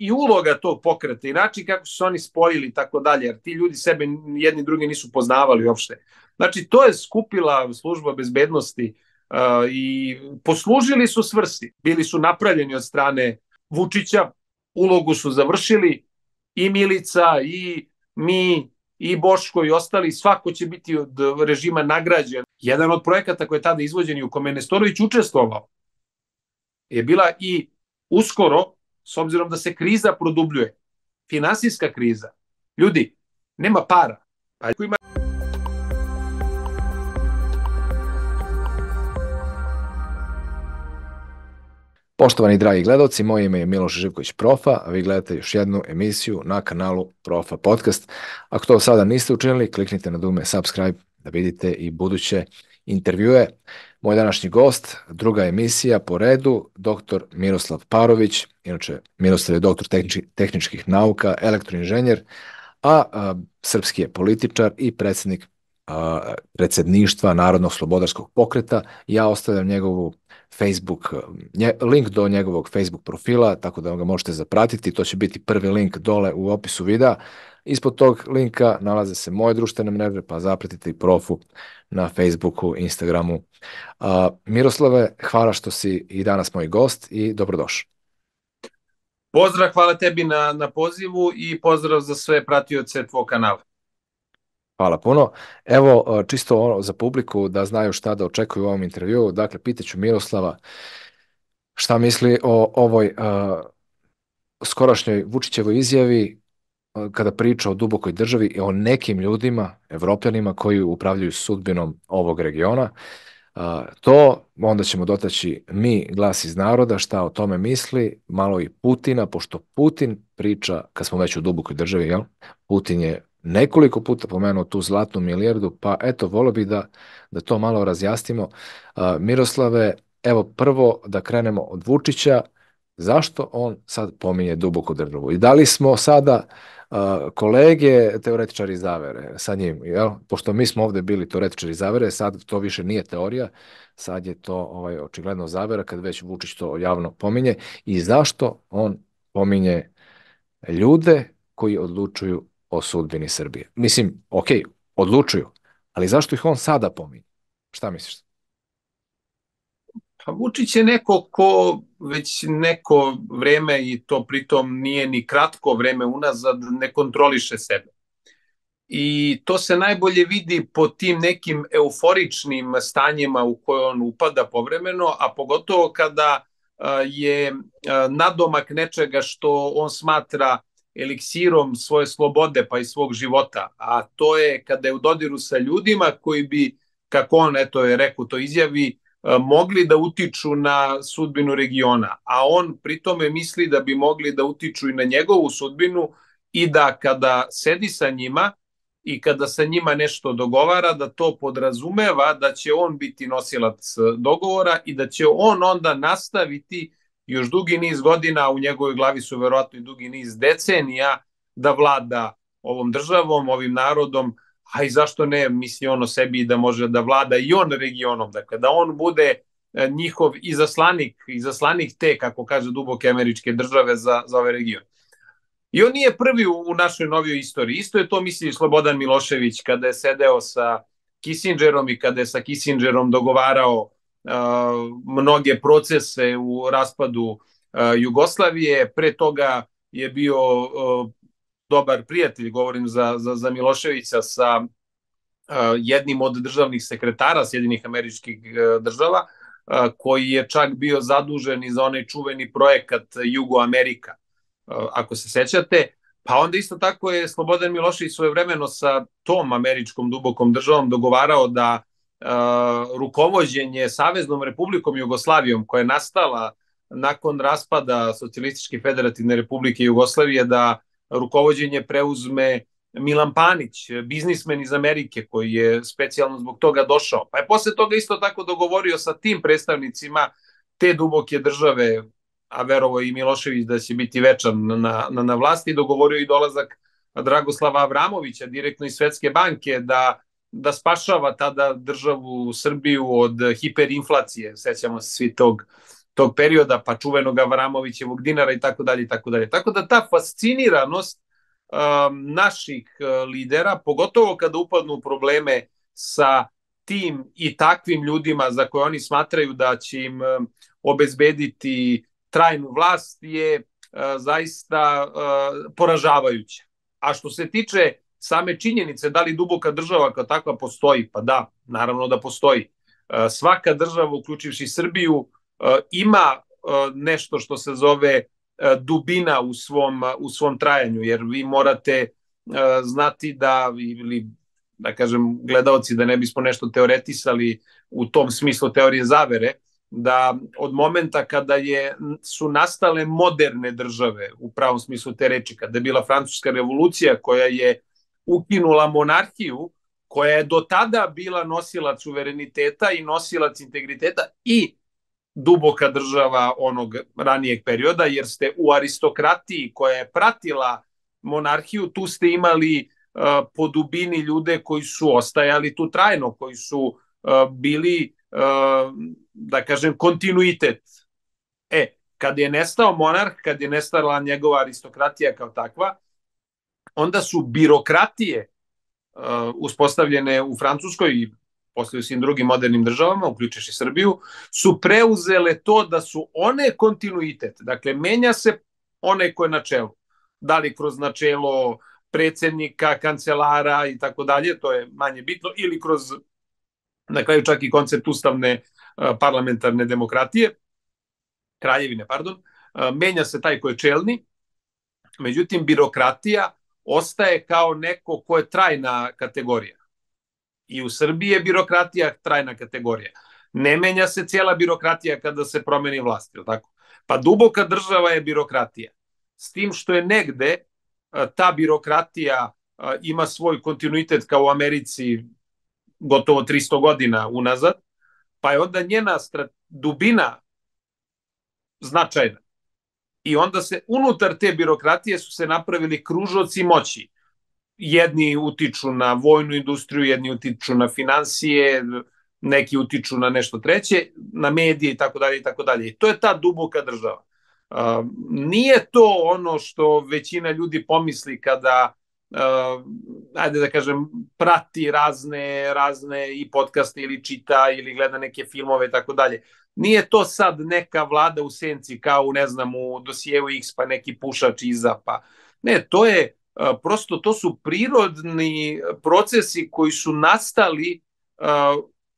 i uloga tog pokreta i način kako su se oni spojili i tako dalje, jer ti ljudi sebe jedni drugi nisu poznavali uopšte. Znači, to je skupila služba bezbednosti uh, i poslužili su svrsi. Bili su napravljeni od strane Vučića, ulogu su završili i Milica i mi i Boško i ostali, svako će biti od režima nagrađen. Jedan od projekata koji je tada izvođen i u kome Nestorović učestvovao je bila i uskoro, s obzirom da se kriza produbljuje, finansijska kriza. Ljudi, nema para. Pa ima Poštovani dragi gledalci, moje ime je Miloš Živković Profa, a vi gledate još jednu emisiju na kanalu Profa Podcast. Ako to sada niste učinili, kliknite na dugme subscribe da vidite i buduće intervjue. Moj današnji gost, druga emisija po redu, dr. Miroslav Parović, inače Miroslav je doktor tehničkih, tehničkih nauka, elektroinženjer, a, a srpski je političar i predsednik a, predsedništva Narodnog slobodarskog pokreta. Ja ostavljam njegovu Facebook, nje, link do njegovog Facebook profila, tako da ga možete zapratiti. To će biti prvi link dole u opisu videa. Ispod tog linka nalaze se moje društvene mreže, pa zapratite i profu na Facebooku, Instagramu. Miroslave, hvala što si i danas moj gost i dobrodošao. Pozdrav, hvala tebi na, na pozivu i pozdrav za sve pratioce tvog kanala. Hvala puno. Evo, čisto ono za publiku da znaju šta da očekuju u ovom intervjuu. Dakle, pitaću Miroslava šta misli o ovoj uh, skorašnjoj Vučićevoj izjavi uh, kada priča o dubokoj državi i o nekim ljudima, evropljanima koji upravljaju sudbinom ovog regiona. Uh, to onda ćemo dotaći mi, glas iz naroda, šta o tome misli, malo i Putina, pošto Putin priča, kad smo već u dubokoj državi, jel? Putin je nekoliko puta pomenuo tu zlatnu milijardu, pa eto, volio bih da, da to malo razjasnimo. Miroslave, evo prvo da krenemo od Vučića, zašto on sad pominje duboku državu? I da li smo sada kolege teoretičari zavere sa njim, jel? Pošto mi smo ovde bili teoretičari zavere, sad to više nije teorija, sad je to ovaj, očigledno zavera kad već Vučić to javno pominje i zašto on pominje ljude koji odlučuju o sudbini Srbije. Mislim, ok, odlučuju, ali zašto ih on sada pominje? Šta misliš? Pa Vučić je neko ko već neko vreme i to pritom nije ni kratko vreme unazad ne kontroliše sebe. I to se najbolje vidi po tim nekim euforičnim stanjima u koje on upada povremeno, a pogotovo kada je nadomak nečega što on smatra eliksirom svoje slobode pa i svog života, a to je kada je u dodiru sa ljudima koji bi, kako on eto je rekao to izjavi, e, mogli da utiču na sudbinu regiona, a on pritome misli da bi mogli da utiču i na njegovu sudbinu i da kada sedi sa njima i kada sa njima nešto dogovara, da to podrazumeva da će on biti nosilac dogovora i da će on onda nastaviti još dugi niz godina, u njegovoj glavi su verovatno i dugi niz decenija da vlada ovom državom, ovim narodom, a i zašto ne misli on o sebi da može da vlada i on regionom, dakle da on bude e, njihov izaslanik, izaslanik te, kako kaže duboke američke države za, za ovaj region. I on nije prvi u, u našoj novijoj istoriji. Isto je to misli Slobodan Milošević kada je sedeo sa Kissingerom i kada je sa Kissingerom dogovarao mnoge procese u raspadu Jugoslavije. Pre toga je bio dobar prijatelj, govorim za, za, za Miloševića, sa jednim od državnih sekretara Sjedinih američkih država, koji je čak bio zadužen i za onaj čuveni projekat Jugo Amerika, ako se sećate. Pa onda isto tako je Slobodan Milošević svoje vremeno sa tom američkom dubokom državom dogovarao da rukovođenje Saveznom republikom Jugoslavijom koja je nastala nakon raspada Socijalističke federativne republike Jugoslavije da rukovođenje preuzme Milan Panić, biznismen iz Amerike koji je specijalno zbog toga došao. Pa je posle toga isto tako dogovorio sa tim predstavnicima te duboke države, a verovo i Milošević da će biti večan na, na, na vlasti, dogovorio i dolazak Dragoslava Avramovića direktno iz Svetske banke da da spašava tada državu Srbiju od hiperinflacije, sećamo se svi tog, tog perioda, pa čuvenog Avramovićevog dinara i tako dalje i tako dalje. Tako da ta fasciniranost um, naših uh, lidera, pogotovo kada upadnu probleme sa tim i takvim ljudima za koje oni smatraju da će im um, obezbediti trajnu vlast je uh, zaista uh, poražavajuća. A što se tiče same činjenice da li duboka država kao takva postoji, pa da, naravno da postoji. Svaka država, uključivši Srbiju, ima nešto što se zove dubina u svom, u svom trajanju, jer vi morate znati da, ili da kažem gledaoci da ne bismo nešto teoretisali u tom smislu teorije zavere, da od momenta kada je, su nastale moderne države u pravom smislu te reči, kada je bila francuska revolucija koja je ukinula monarhiju, koja je do tada bila nosilac suvereniteta i nosilac integriteta i duboka država onog ranijeg perioda, jer ste u aristokratiji koja je pratila monarhiju, tu ste imali uh, po dubini ljude koji su ostajali tu trajno, koji su uh, bili, uh, da kažem, kontinuitet. E, kad je nestao monarh, kad je nestala njegova aristokratija kao takva, onda su birokratije uh, uspostavljene u Francuskoj i posle u svim drugim modernim državama, uključeš i Srbiju, su preuzele to da su one kontinuitet. Dakle, menja se onaj ko je na čelu. Da li kroz načelo predsednika, kancelara i tako dalje, to je manje bitno, ili kroz na kraju čak i koncept ustavne uh, parlamentarne demokratije, kraljevine, pardon, uh, menja se taj ko je čelni, međutim, birokratija ostaje kao neko ko je trajna kategorija. I u Srbiji je birokratija trajna kategorija. Ne menja se cijela birokratija kada se promeni vlast, je tako? Pa duboka država je birokratija. S tim što je negde ta birokratija ima svoj kontinuitet kao u Americi gotovo 300 godina unazad, pa je onda njena dubina značajna. I onda se unutar te birokratije su se napravili kružoci moći. Jedni utiču na vojnu industriju, jedni utiču na financije, neki utiču na nešto treće, na medije i tako dalje i tako dalje. To je ta duboka država. Nije to ono što većina ljudi pomisli kada uh, ajde da kažem prati razne razne i podcaste ili čita ili gleda neke filmove i tako dalje nije to sad neka vlada u senci kao ne znam, u dosijevu X pa neki pušač iza, pa ne, to je prosto to su prirodni procesi koji su nastali uh,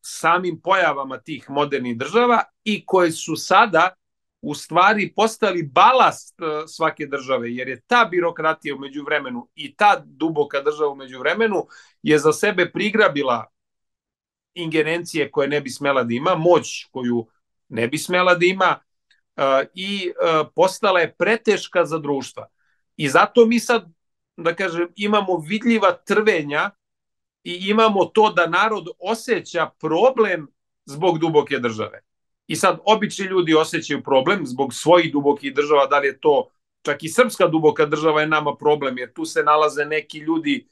samim pojavama tih modernih država i koje su sada u stvari postali balast uh, svake države, jer je ta birokratija umeđu vremenu i ta duboka država umeđu vremenu je za sebe prigrabila ingerencije koje ne bi smela da ima, moć koju ne bi smela da ima i postala je preteška za društva. I zato mi sad, da kažem, imamo vidljiva trvenja i imamo to da narod osjeća problem zbog duboke države. I sad obični ljudi osjećaju problem zbog svojih dubokih država, da li je to čak i srpska duboka država je nama problem, jer tu se nalaze neki ljudi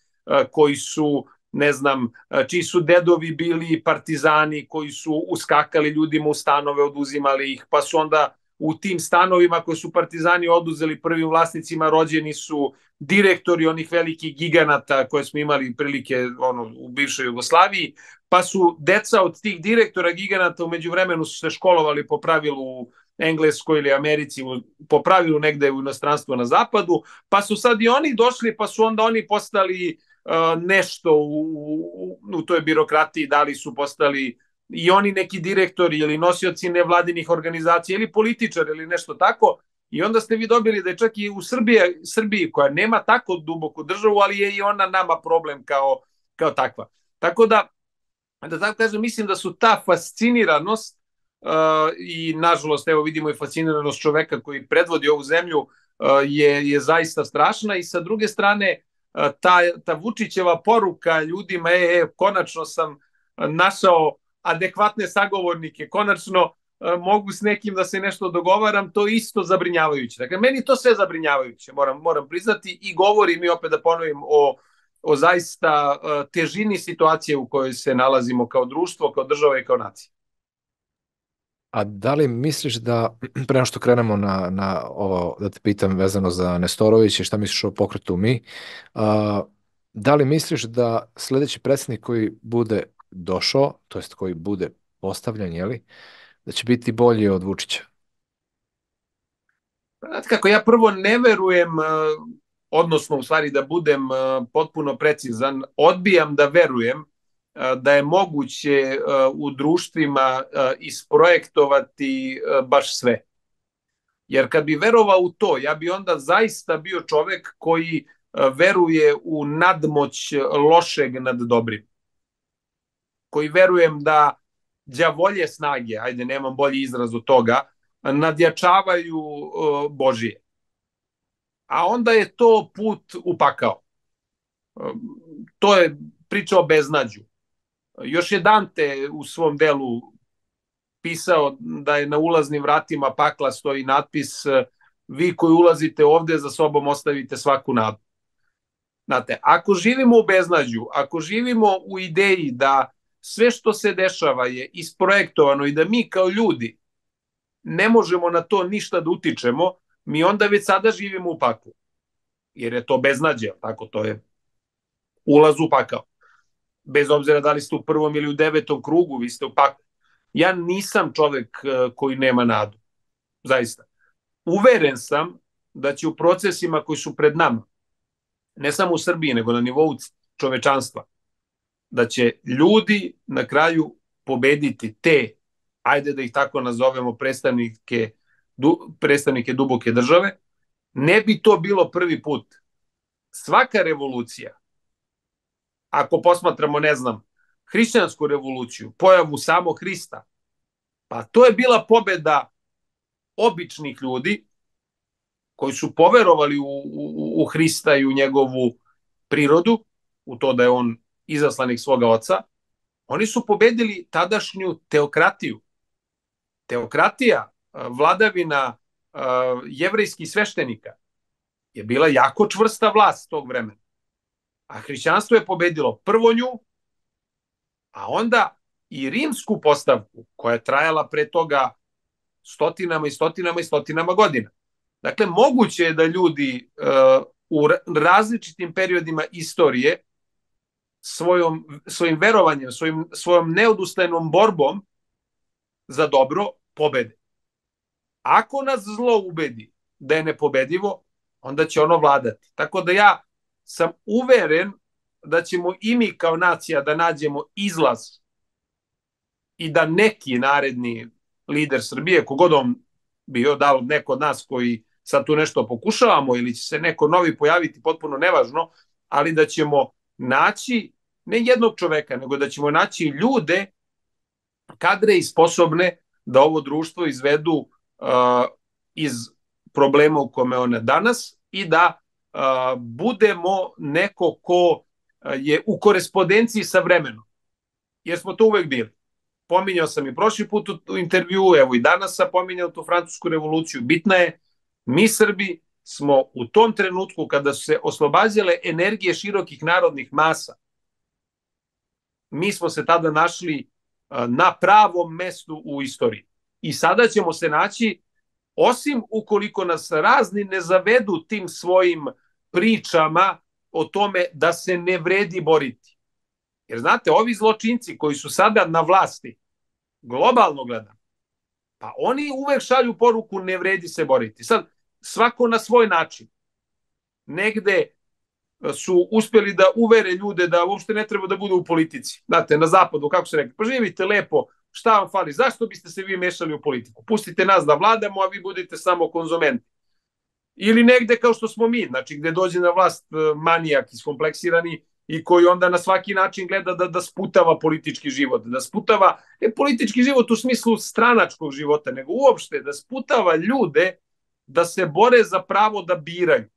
koji su ne znam, čiji su dedovi bili partizani koji su uskakali ljudima u stanove, oduzimali ih, pa su onda u tim stanovima koje su partizani oduzeli prvim vlasnicima rođeni su direktori onih velikih giganata koje smo imali prilike ono, u bivšoj Jugoslaviji, pa su deca od tih direktora giganata umeđu vremenu su se školovali po pravilu u Engleskoj ili Americi, po pravilu negde u inostranstvu na zapadu, pa su sad i oni došli, pa su onda oni postali nešto u, u, u toj birokratiji, da li su postali i oni neki direktori ili nosioci nevladinih organizacija ili političari ili nešto tako i onda ste vi dobili da je čak i u Srbiji, Srbiji koja nema tako duboku državu, ali je i ona nama problem kao, kao takva. Tako da, da tako kažem, mislim da su ta fasciniranost uh, i nažalost evo vidimo i fasciniranost čoveka koji predvodi ovu zemlju uh, je, je zaista strašna i sa druge strane ta, ta Vučićeva poruka ljudima, e, e, konačno sam našao adekvatne sagovornike, konačno mogu s nekim da se nešto dogovaram, to isto zabrinjavajuće. Dakle, meni to sve zabrinjavajuće, moram, moram priznati i govorim i opet da ponovim o, o zaista težini situacije u kojoj se nalazimo kao društvo, kao država i kao nacija. A da li misliš da, pre što krenemo na, na ovo, da te pitam vezano za Nestorović i šta misliš o pokretu mi, a, da li misliš da sledeći predsjednik koji bude došao, to jest koji bude postavljan, jeli, da će biti bolji od Vučića? Znate kako, ja prvo ne verujem, odnosno u stvari da budem potpuno precizan, odbijam da verujem da je moguće u društvima isprojektovati baš sve. Jer kad bi verovao u to, ja bi onda zaista bio čovek koji veruje u nadmoć lošeg nad dobrim. Koji verujem da đavolje snage, ajde nemam bolji izraz od toga, nadjačavaju Božije. A onda je to put u pakao. To je priča o beznađu. Još je Dante u svom delu pisao da je na ulaznim vratima pakla stoji natpis vi koji ulazite ovde za sobom ostavite svaku nadu. Znate, ako živimo u beznađu, ako živimo u ideji da sve što se dešava je isprojektovano i da mi kao ljudi ne možemo na to ništa da utičemo, mi onda već sada živimo u paklu. Jer je to beznađe, tako to je ulaz u pakao bez obzira da li ste u prvom ili u devetom krugu, vi ste u. Ja nisam čovek e, koji nema nadu. Zaista. Uveren sam da će u procesima koji su pred nama, ne samo u Srbiji, nego na nivou čovečanstva, da će ljudi na kraju pobediti te, ajde da ih tako nazovemo, predstavnike, du, predstavnike duboke države, ne bi to bilo prvi put. Svaka revolucija ako posmatramo, ne znam, hrišćansku revoluciju, pojavu samo Hrista, pa to je bila pobeda običnih ljudi koji su poverovali u, u, u Hrista i u njegovu prirodu, u to da je on izaslanik svoga oca, oni su pobedili tadašnju teokratiju. Teokratija, vladavina jevrejskih sveštenika je bila jako čvrsta vlast tog vremena. A hrišćanstvo je pobedilo prvo nju, a onda i rimsku postavku koja je trajala pre toga stotinama i stotinama i stotinama godina. Dakle, moguće je da ljudi uh, u različitim periodima istorije svojom, svojim verovanjem, svojim, svojom neodustajnom borbom za dobro pobede. Ako nas zlo ubedi da je nepobedivo, onda će ono vladati. Tako da ja sam uveren da ćemo i mi kao nacija da nađemo izlaz i da neki naredni lider Srbije, kogod on bio, da li neko od nas koji sad tu nešto pokušavamo ili će se neko novi pojaviti, potpuno nevažno, ali da ćemo naći ne jednog čoveka, nego da ćemo naći ljude kadre i sposobne da ovo društvo izvedu uh, iz problema u kome one danas i da budemo neko ko je u korespondenciji sa vremenom. Jer smo to uvek bili. Pominjao sam i prošli put u intervju, evo i danas sam pominjao tu francusku revoluciju. Bitna je, mi Srbi smo u tom trenutku kada su se oslobađale energije širokih narodnih masa, mi smo se tada našli na pravom mestu u istoriji. I sada ćemo se naći osim ukoliko nas razni ne zavedu tim svojim pričama o tome da se ne vredi boriti. Jer znate, ovi zločinci koji su sada na vlasti, globalno gledam, pa oni uvek šalju poruku ne vredi se boriti. Sad, svako na svoj način. Negde su uspeli da uvere ljude da uopšte ne treba da budu u politici. Znate, na zapadu, kako se rekli, pa živite lepo, šta vam fali, zašto biste se vi mešali u politiku? Pustite nas da vladamo, a vi budete samo konzumenti. Ili negde kao što smo mi, znači gde dođe na vlast e, manijak iskompleksirani i koji onda na svaki način gleda da, da sputava politički život, da sputava, ne politički život u smislu stranačkog života, nego uopšte da sputava ljude da se bore za pravo da biraju.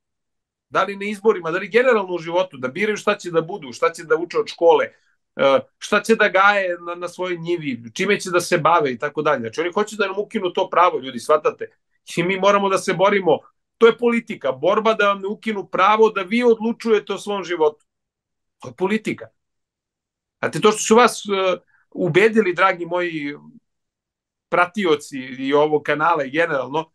Da li na izborima, da li generalno u životu, da biraju šta će da budu, šta će da uče od škole, E, šta će da gaje na, na svojoj njivi, čime će da se bave i tako dalje. Znači oni hoće da nam ukinu to pravo, ljudi, shvatate? I mi moramo da se borimo. To je politika, borba da vam ne ukinu pravo da vi odlučujete o svom životu. To je politika. Znate, to što su vas uh, ubedili, dragi moji pratioci i ovog kanala generalno,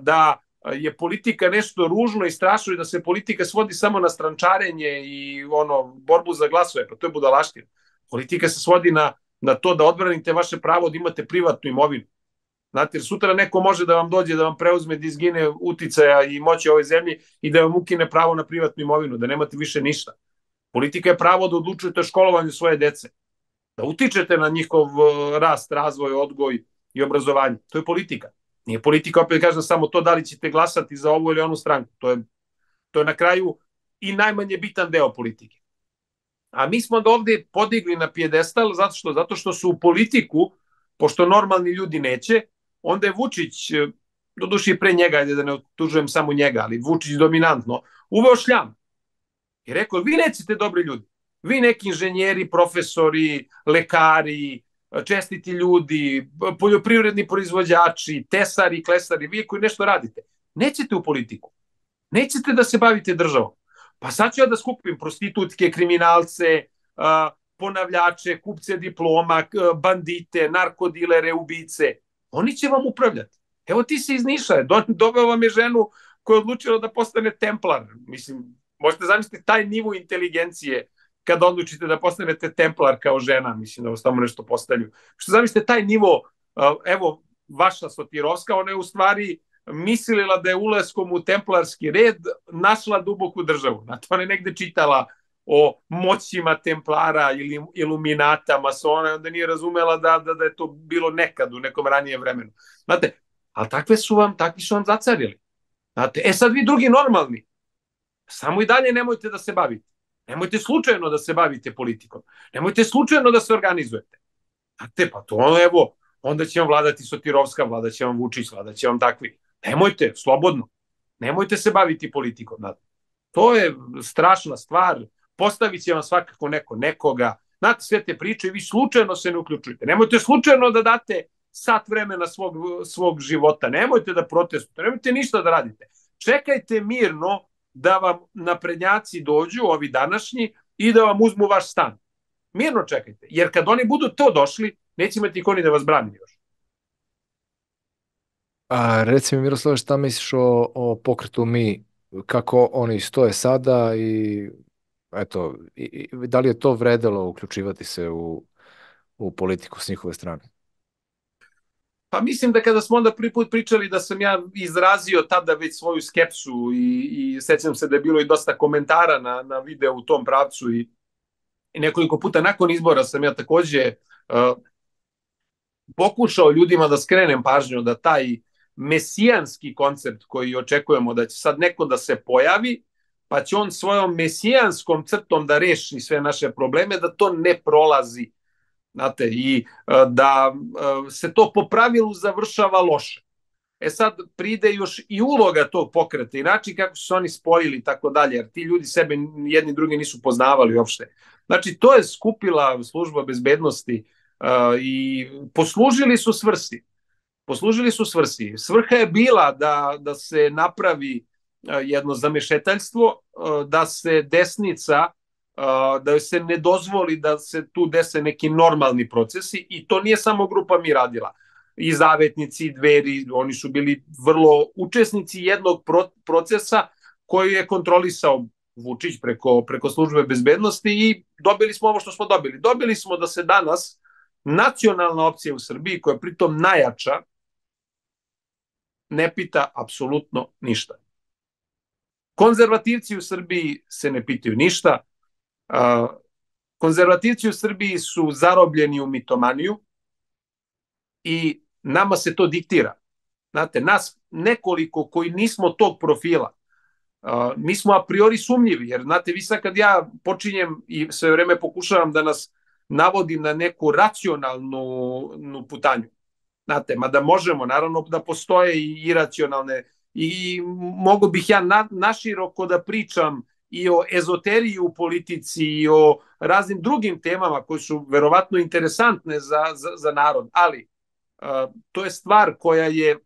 da je politika nešto ružno i strašno i da se politika svodi samo na strančarenje i ono borbu za glasove, pa to je budalaština. Politika se svodi na, na to da odbranite vaše pravo da imate privatnu imovinu. Znate, jer sutra neko može da vam dođe, da vam preuzme, da izgine uticaja i moći ove zemlji i da vam ukine pravo na privatnu imovinu, da nemate više ništa. Politika je pravo da odlučujete o školovanju svoje dece, da utičete na njihov e, rast, razvoj, odgoj i obrazovanje. To je politika. Nije politika, opet kažem, samo to da li ćete glasati za ovu ili onu stranku. To je, to je na kraju i najmanje bitan deo politike. A mi smo ga ovde podigli na pijedestal zato što, zato što su u politiku, pošto normalni ljudi neće, onda je Vučić, e, do duši pre njega, da ne otužujem samo njega, ali Vučić dominantno, uveo šljam. I rekao, vi nećete dobri ljudi. Vi neki inženjeri, profesori, lekari, čestiti ljudi, poljoprivredni proizvođači, tesari, klesari, vi koji nešto radite, nećete u politiku. Nećete da se bavite državom. Pa sad ću ja da skupim prostitutke, kriminalce, ponavljače, kupce diploma, bandite, narkodilere, ubice. Oni će vam upravljati. Evo ti se iz Niša, doveo vam je ženu koja je odlučila da postane templar. Mislim, možete zamisliti taj nivo inteligencije kad odlučite da postanete templar kao žena, mislim da vas tamo nešto postavlju. Što zamislite taj nivo, evo, vaša Sotirovska, ona je u stvari mislila da je ulaskom u templarski red našla duboku državu. Znate, ona je negde čitala o moćima templara ili iluminata, masona, onda nije razumela da, da, da je to bilo nekad u nekom ranijem vremenu. Znate, ali takve su vam, takvi su vam zacarili. Znate, e sad vi drugi normalni, samo i dalje nemojte da se bavite. Nemojte slučajno da se bavite politikom. Nemojte slučajno da se organizujete. Znate, pa to evo, onda će vam vladati Sotirovska, vlada će vam Vučić, vlada će vam takvi. Nemojte, slobodno. Nemojte se baviti politikom. Znate. To je strašna stvar. Postavit će vam svakako neko nekoga. Znate, sve te priče i vi slučajno se ne uključujete. Nemojte slučajno da date sat vremena svog, svog života. Nemojte da protestujete. Nemojte ništa da radite. Čekajte mirno da vam naprednjaci dođu, ovi današnji, i da vam uzmu vaš stan. Mirno čekajte, jer kad oni budu to došli, neće imati ko ni da vas brani još. A reci mi Miroslav, šta misliš o, o pokretu mi, kako oni stoje sada i eto, i, i, da li je to vredelo uključivati se u, u politiku s njihove strane? Pa mislim da kada smo onda prvi put pričali da sam ja izrazio tada već svoju skepsu i, i sećam se da je bilo i dosta komentara na, na video u tom pravcu i, i nekoliko puta nakon izbora sam ja takođe uh, pokušao ljudima da skrenem pažnju da taj mesijanski koncept koji očekujemo da će sad neko da se pojavi, pa će on svojom mesijanskom crtom da reši sve naše probleme, da to ne prolazi Znate, i e, da e, se to po pravilu završava loše. E sad pride još i uloga tog pokreta i način kako su se oni spojili i tako dalje, jer ti ljudi sebe jedni drugi nisu poznavali uopšte. Znači, to je skupila služba bezbednosti uh, i poslužili su svrsi. Poslužili su svrsi. Svrha je bila da, da se napravi jedno zamešetaljstvo, da se desnica da se ne dozvoli da se tu dese neki normalni procesi i to nije samo grupa mi radila. I zavetnici, i dveri, oni su bili vrlo učesnici jednog procesa koji je kontrolisao Vučić preko, preko službe bezbednosti i dobili smo ovo što smo dobili. Dobili smo da se danas nacionalna opcija u Srbiji, koja je pritom najjača, ne pita apsolutno ništa. Konzervativci u Srbiji se ne pitaju ništa, konzervativci u Srbiji su zarobljeni u mitomaniju i nama se to diktira. Znate, nas nekoliko koji nismo tog profila, mi smo a priori sumnjivi, jer znate, vi sad kad ja počinjem i sve vreme pokušavam da nas navodim na neku racionalnu putanju, znate, mada možemo, naravno da postoje i iracionalne i mogu bih ja na, naširoko da pričam i o ezoteriji u politici i o raznim drugim temama koje su verovatno interesantne za, za, za narod, ali uh, to je stvar koja je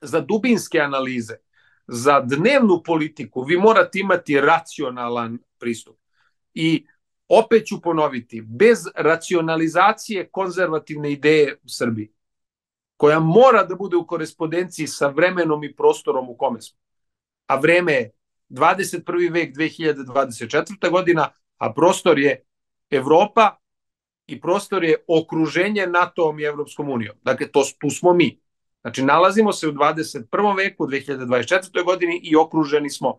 za dubinske analize, za dnevnu politiku, vi morate imati racionalan pristup. I opet ću ponoviti, bez racionalizacije konzervativne ideje u Srbiji koja mora da bude u korespondenciji sa vremenom i prostorom u kome smo. A vreme je 21. vek 2024. godina, a prostor je Evropa i prostor je okruženje NATO-om i Evropskom unijom. Dakle, to, tu smo mi. Znači, nalazimo se u 21. veku, 2024. godini i okruženi smo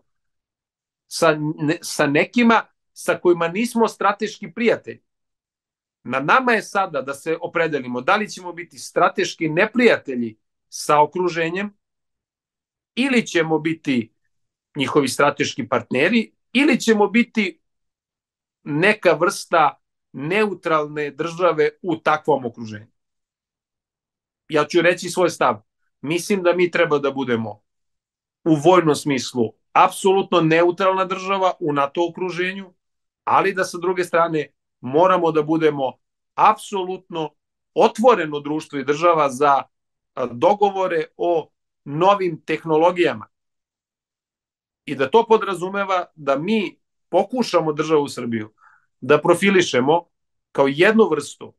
sa, ne, sa nekima sa kojima nismo strateški prijatelji. Na nama je sada da se opredelimo da li ćemo biti strateški neprijatelji sa okruženjem ili ćemo biti njihovi strateški partneri ili ćemo biti neka vrsta neutralne države u takvom okruženju. Ja ću reći svoj stav. Mislim da mi treba da budemo u vojnom smislu apsolutno neutralna država u NATO okruženju, ali da sa druge strane moramo da budemo apsolutno otvoreno društvo i država za dogovore o novim tehnologijama. I da to podrazumeva da mi pokušamo državu Srbiju da profilišemo kao jednu vrstu,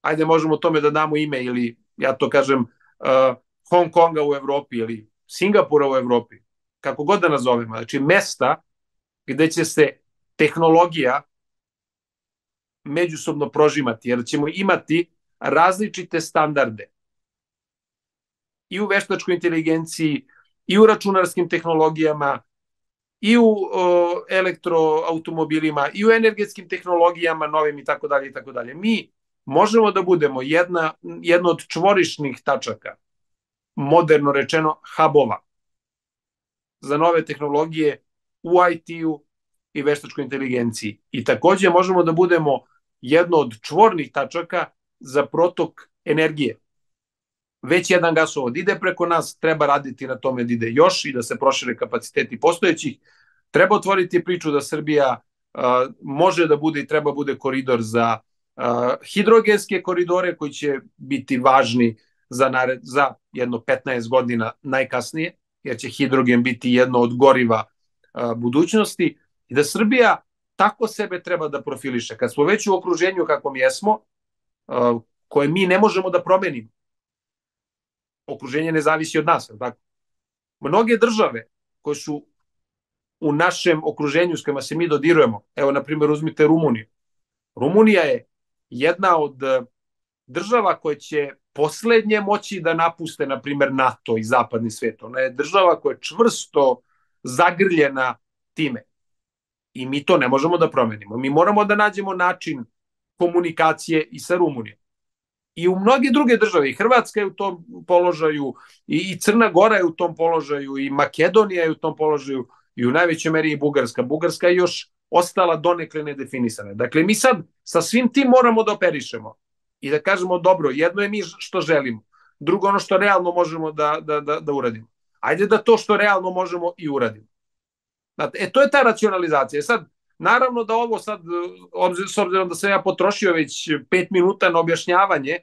ajde možemo tome da damo ime ili ja to kažem uh, Hong Konga u Evropi ili Singapura u Evropi, kako god da nazovemo, znači mesta gde će se tehnologija međusobno prožimati, jer ćemo imati različite standarde i u veštačkoj inteligenciji, i u računarskim tehnologijama, i u o, elektroautomobilima, i u energetskim tehnologijama novim i tako dalje i tako dalje. Mi možemo da budemo jedna, jedno od čvorišnih tačaka, moderno rečeno hubova, za nove tehnologije u IT-u i veštačkoj inteligenciji. I takođe možemo da budemo jedno od čvornih tačaka za protok energije. Već jedan gasovod ide preko nas, treba raditi na tome da ide još i da se prošire kapaciteti postojećih. Treba otvoriti priču da Srbija uh, može da bude i treba bude koridor za uh, hidrogenske koridore koji će biti važni za, nared, za jedno 15 godina najkasnije, jer će hidrogen biti jedno od goriva uh, budućnosti i da Srbija tako sebe treba da profiliše. Kad smo već u okruženju kakvom jesmo, koje mi ne možemo da promenimo, okruženje ne zavisi od nas. Tako? Mnoge države koje su u našem okruženju s kojima se mi dodirujemo, evo na primjer uzmite Rumuniju. Rumunija je jedna od e, država koja će poslednje moći da napuste, na primjer, NATO i zapadni svet. Ona je država koja je čvrsto zagrljena time. I mi to ne možemo da promenimo. Mi moramo da nađemo način komunikacije i sa Rumunijom. I u mnoge druge države, i Hrvatska je u tom položaju, i Crna Gora je u tom položaju, i Makedonija je u tom položaju, i u najvećoj meri i Bugarska. Bugarska je još ostala donekle nedefinisana. Dakle, mi sad sa svim tim moramo da operišemo i da kažemo, dobro, jedno je mi što želimo, drugo ono što realno možemo da, da, da, da uradimo. Ajde da to što realno možemo i uradimo. Znate, e, to je ta racionalizacija. E sad, naravno da ovo sad, s obzirom da sam ja potrošio već pet minuta na objašnjavanje,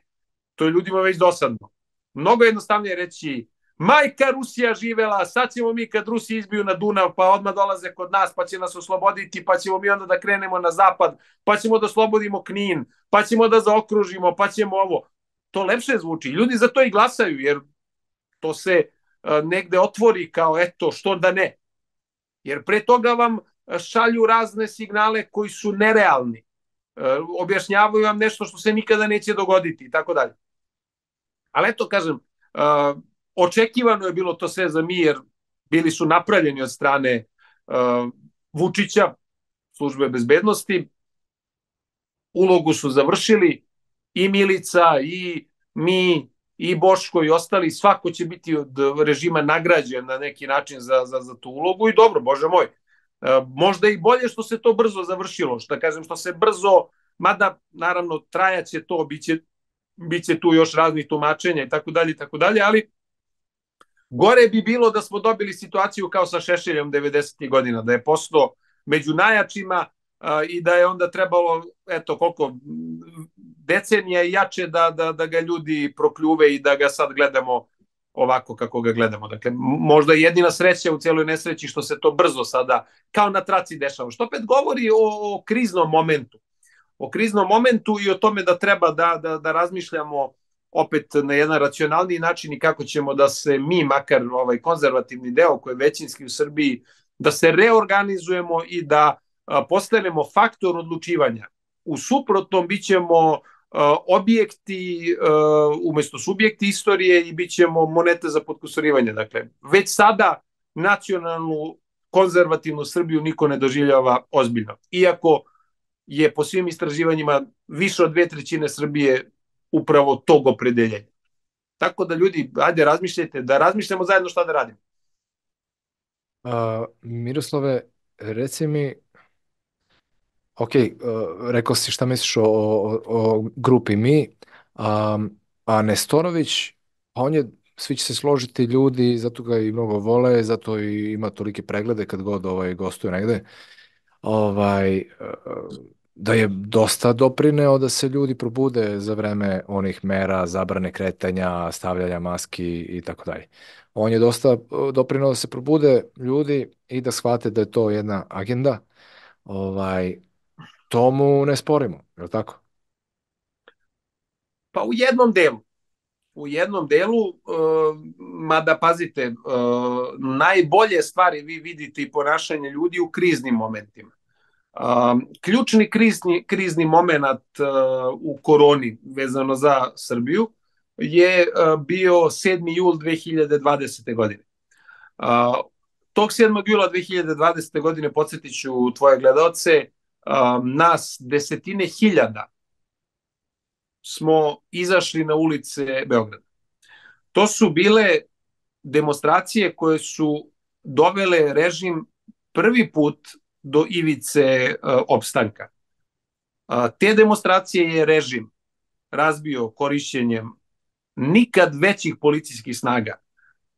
to je ljudima već dosadno. Mnogo jednostavnije reći, majka Rusija živela, sad ćemo mi kad Rusi izbiju na Dunav, pa odmah dolaze kod nas, pa će nas osloboditi, pa ćemo mi onda da krenemo na zapad, pa ćemo da oslobodimo Knin, pa ćemo da zaokružimo, pa ćemo ovo. To lepše zvuči. Ljudi za to i glasaju, jer to se uh, negde otvori kao eto, što da ne. Jer pre toga vam šalju razne signale koji su nerealni. E, objašnjavaju vam nešto što se nikada neće dogoditi i tako dalje. Ali eto, kažem, e, očekivano je bilo to sve za mir, bili su napravljeni od strane e, Vučića, službe bezbednosti, ulogu su završili i Milica i mi i Boško i ostali, svako će biti od režima nagrađen na neki način za, za, za tu ulogu i dobro, bože moj, e, možda i bolje što se to brzo završilo, što kažem, što se brzo, mada naravno trajaće to, biće, biće tu još raznih tumačenja i tako dalje i tako dalje, ali gore bi bilo da smo dobili situaciju kao sa Šešeljom 90. godina, da je postao među najjačima i da je onda trebalo, eto koliko, decenija jače da, da, da ga ljudi prokljuve i da ga sad gledamo ovako kako ga gledamo. Dakle, možda jedina sreća u cijeloj nesreći što se to brzo sada kao na traci dešava. Što opet govori o, o kriznom momentu. O kriznom momentu i o tome da treba da, da, da razmišljamo opet na jedan racionalniji način i kako ćemo da se mi, makar ovaj konzervativni deo koji je većinski u Srbiji, da se reorganizujemo i da postanemo faktor odlučivanja. U suprotnom bit ćemo objekti umesto subjekti istorije i bit ćemo monete za podkusurivanje. Dakle, već sada nacionalnu konzervativnu Srbiju niko ne doživljava ozbiljno. Iako je po svim istraživanjima više od dve trećine Srbije upravo tog opredeljenja. Tako da ljudi, ajde razmišljajte, da razmišljamo zajedno šta da radimo. A, Miroslave, reci mi, ok, uh, rekao si šta misliš o, o, o grupi mi, a, a Nestorović, on je, svi će se složiti ljudi, zato ga i mnogo vole, zato i ima tolike preglede kad god ovaj, gostuje negde. Ovaj, uh, da je dosta doprineo da se ljudi probude za vreme onih mera, zabrane kretanja, stavljanja maski i tako dalje. On je dosta doprineo da se probude ljudi i da shvate da je to jedna agenda. Ovaj, to mu ne sporimo, je li tako? Pa u jednom delu. U jednom delu, uh, mada pazite, uh, najbolje stvari vi vidite i ponašanje ljudi u kriznim momentima ključni krizni, krizni moment uh, u koroni vezano za Srbiju je uh, bio 7. jul 2020. godine. Uh, tog 7. jula 2020. godine, podsjetit ću tvoje gledalce, nas desetine hiljada smo izašli na ulice Beograda. To su bile demonstracije koje su dovele režim prvi put do ivice uh, opstanka. Te demonstracije je režim razbio korišćenjem nikad većih policijskih snaga.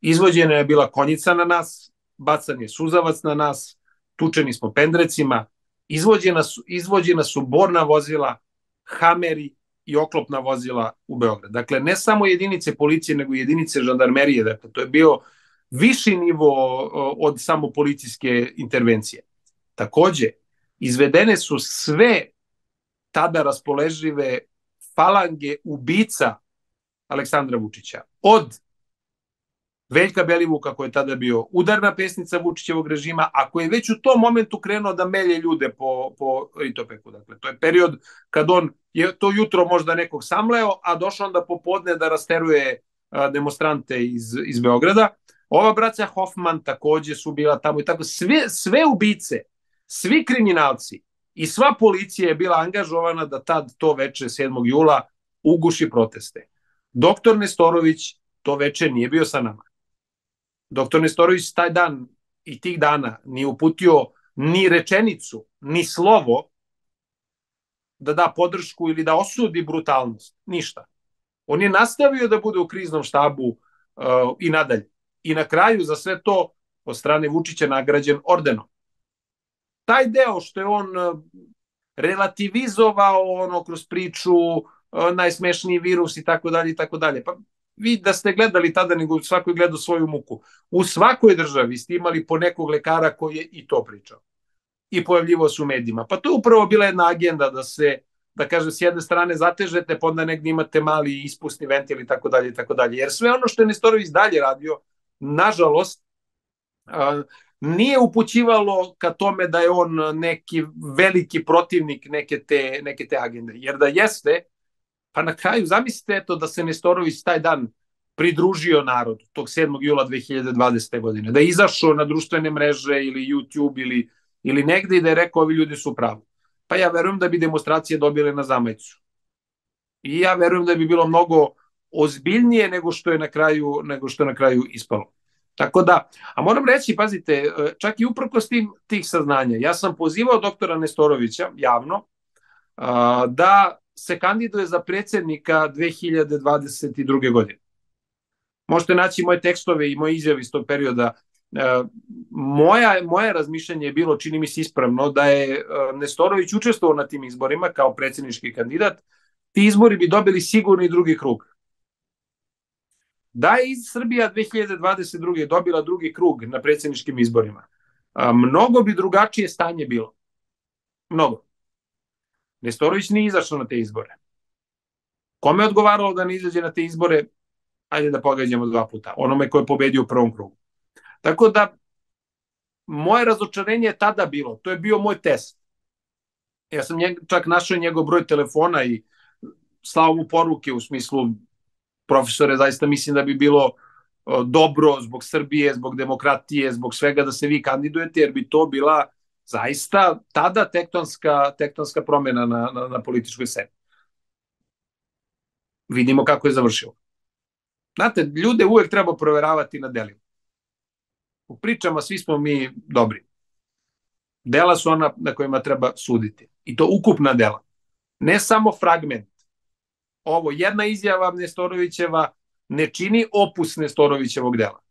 Izvođena je bila konjica na nas, bacan je suzavac na nas, tučeni smo pendrecima, izvođena su, izvođena su borna vozila, hameri i oklopna vozila u Beograd. Dakle, ne samo jedinice policije, nego jedinice žandarmerije. Dakle, to je bio viši nivo od samo policijske intervencije. Takođe, izvedene su sve tada raspoležive falange ubica Aleksandra Vučića. Od Veljka Belivuka koji je tada bio udarna pesnica Vučićevog režima, a koji je već u tom momentu krenuo da melje ljude po, po Ritopeku. Dakle, to je period kad on je to jutro možda nekog samleo, a došao onda popodne da rasteruje demonstrante iz, iz Beograda. Ova braća Hoffman takođe su bila tamo i tako. Sve, sve ubice svi kriminalci i sva policija je bila angažovana da tad to veče 7. jula uguši proteste. Doktor Nestorović to veče nije bio sa nama. Doktor Nestorović taj dan i tih dana nije uputio ni rečenicu, ni slovo da da podršku ili da osudi brutalnost. Ništa. On je nastavio da bude u kriznom štabu uh, i nadalje. I na kraju za sve to od strane Vučića nagrađen ordenom taj deo što je on e, relativizovao ono kroz priču e, najsmešniji virus i tako dalje i tako dalje. Pa vi da ste gledali tada, nego svakoj gledao svoju muku. U svakoj državi ste imali po nekog lekara koji je i to pričao. I pojavljivo su u medijima. Pa to je upravo bila jedna agenda da se, da kaže, s jedne strane zatežete, pa onda negdje imate mali ispusni ventil i tako dalje i tako dalje. Jer sve ono što je Nestorović dalje radio, nažalost, nije upućivalo ka tome da je on neki veliki protivnik neke te, neke te agende. Jer da jeste, pa na kraju zamislite eto da se Nestorović taj dan pridružio narodu tog 7. jula 2020. godine, da je izašao na društvene mreže ili YouTube ili, ili negde i da je rekao ovi ljudi su pravu. Pa ja verujem da bi demonstracije dobile na zamajcu. I ja verujem da bi bilo mnogo ozbiljnije nego što je na kraju nego što je na kraju ispalo. Tako da, a moram reći, pazite, e, čak i uprkos tim, tih saznanja, ja sam pozivao doktora Nestorovića javno da se kandiduje za predsednika 2022. godine. Možete naći moje tekstove i moje izjave iz tog perioda. E, moja, moje razmišljanje je bilo, čini mi se ispravno, da je e, Nestorović učestvovao na tim izborima kao predsednički kandidat. Ti izbori bi dobili sigurni drugi krug. Da je iz Srbija 2022. dobila drugi krug na predsjedničkim izborima, mnogo bi drugačije stanje bilo. Mnogo. Nestorović nije izašao na te izbore. Kome je odgovaralo da ne izađe na te izbore? Ajde da pogađamo dva puta. Onome ko je pobedio u prvom krugu. Tako da, moje razočarenje je tada bilo. To je bio moj test. Ja sam njeg, čak našao njegov broj telefona i slao mu poruke u smislu profesore, zaista mislim da bi bilo dobro zbog Srbije, zbog demokratije, zbog svega da se vi kandidujete, jer bi to bila zaista tada tektonska, tektonska promena na, na, na političkoj sceni. Vidimo kako je završilo. Znate, ljude uvek treba proveravati na delima. U pričama svi smo mi dobri. Dela su ona na kojima treba suditi. I to ukupna dela. Ne samo fragment. Ovo, jedna izjava Nestorovićeva ne čini opus Nestorovićevog dela.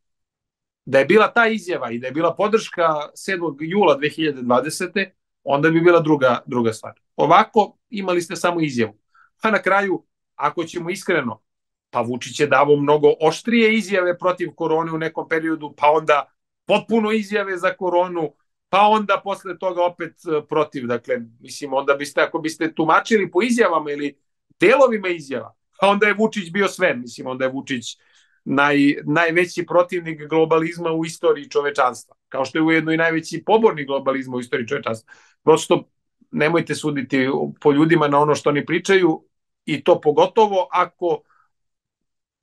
Da je bila ta izjava i da je bila podrška 7. jula 2020. onda bi bila druga, druga stvar. Ovako imali ste samo izjavu. Pa na kraju, ako ćemo iskreno, pa Vučić je davo mnogo oštrije izjave protiv korone u nekom periodu, pa onda potpuno izjave za koronu, pa onda posle toga opet e, protiv. Dakle, mislim, onda biste, ako biste tumačili po izjavama ili delovima izjava, pa onda je Vučić bio sve. Mislim, onda je Vučić naj, najveći protivnik globalizma u istoriji čovečanstva. Kao što je ujedno i najveći pobornik globalizma u istoriji čovečanstva. Prosto nemojte suditi po ljudima na ono što oni pričaju i to pogotovo ako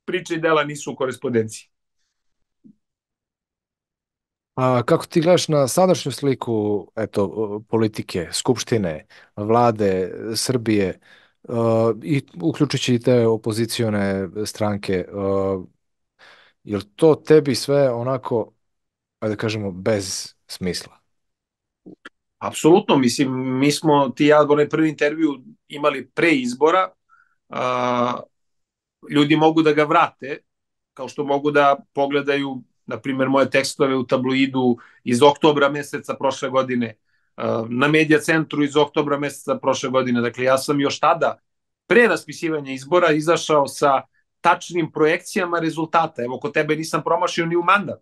priče i dela nisu u korespondenciji. A kako ti gledaš na sadašnju sliku eto, politike, skupštine, vlade Srbije uh, i uključujući te opozicione stranke, uh, je li to tebi sve onako, ajde da kažemo, bez smisla? Apsolutno, mislim, mi smo, ti ja, onaj prvi intervju imali pre izbora, uh, ljudi mogu da ga vrate, kao što mogu da pogledaju na primjer moje tekstove u tabloidu iz oktobra meseca prošle godine, na medija centru iz oktobra meseca prošle godine. Dakle, ja sam još tada, pre raspisivanja izbora, izašao sa tačnim projekcijama rezultata. Evo, kod tebe nisam promašio ni u mandat,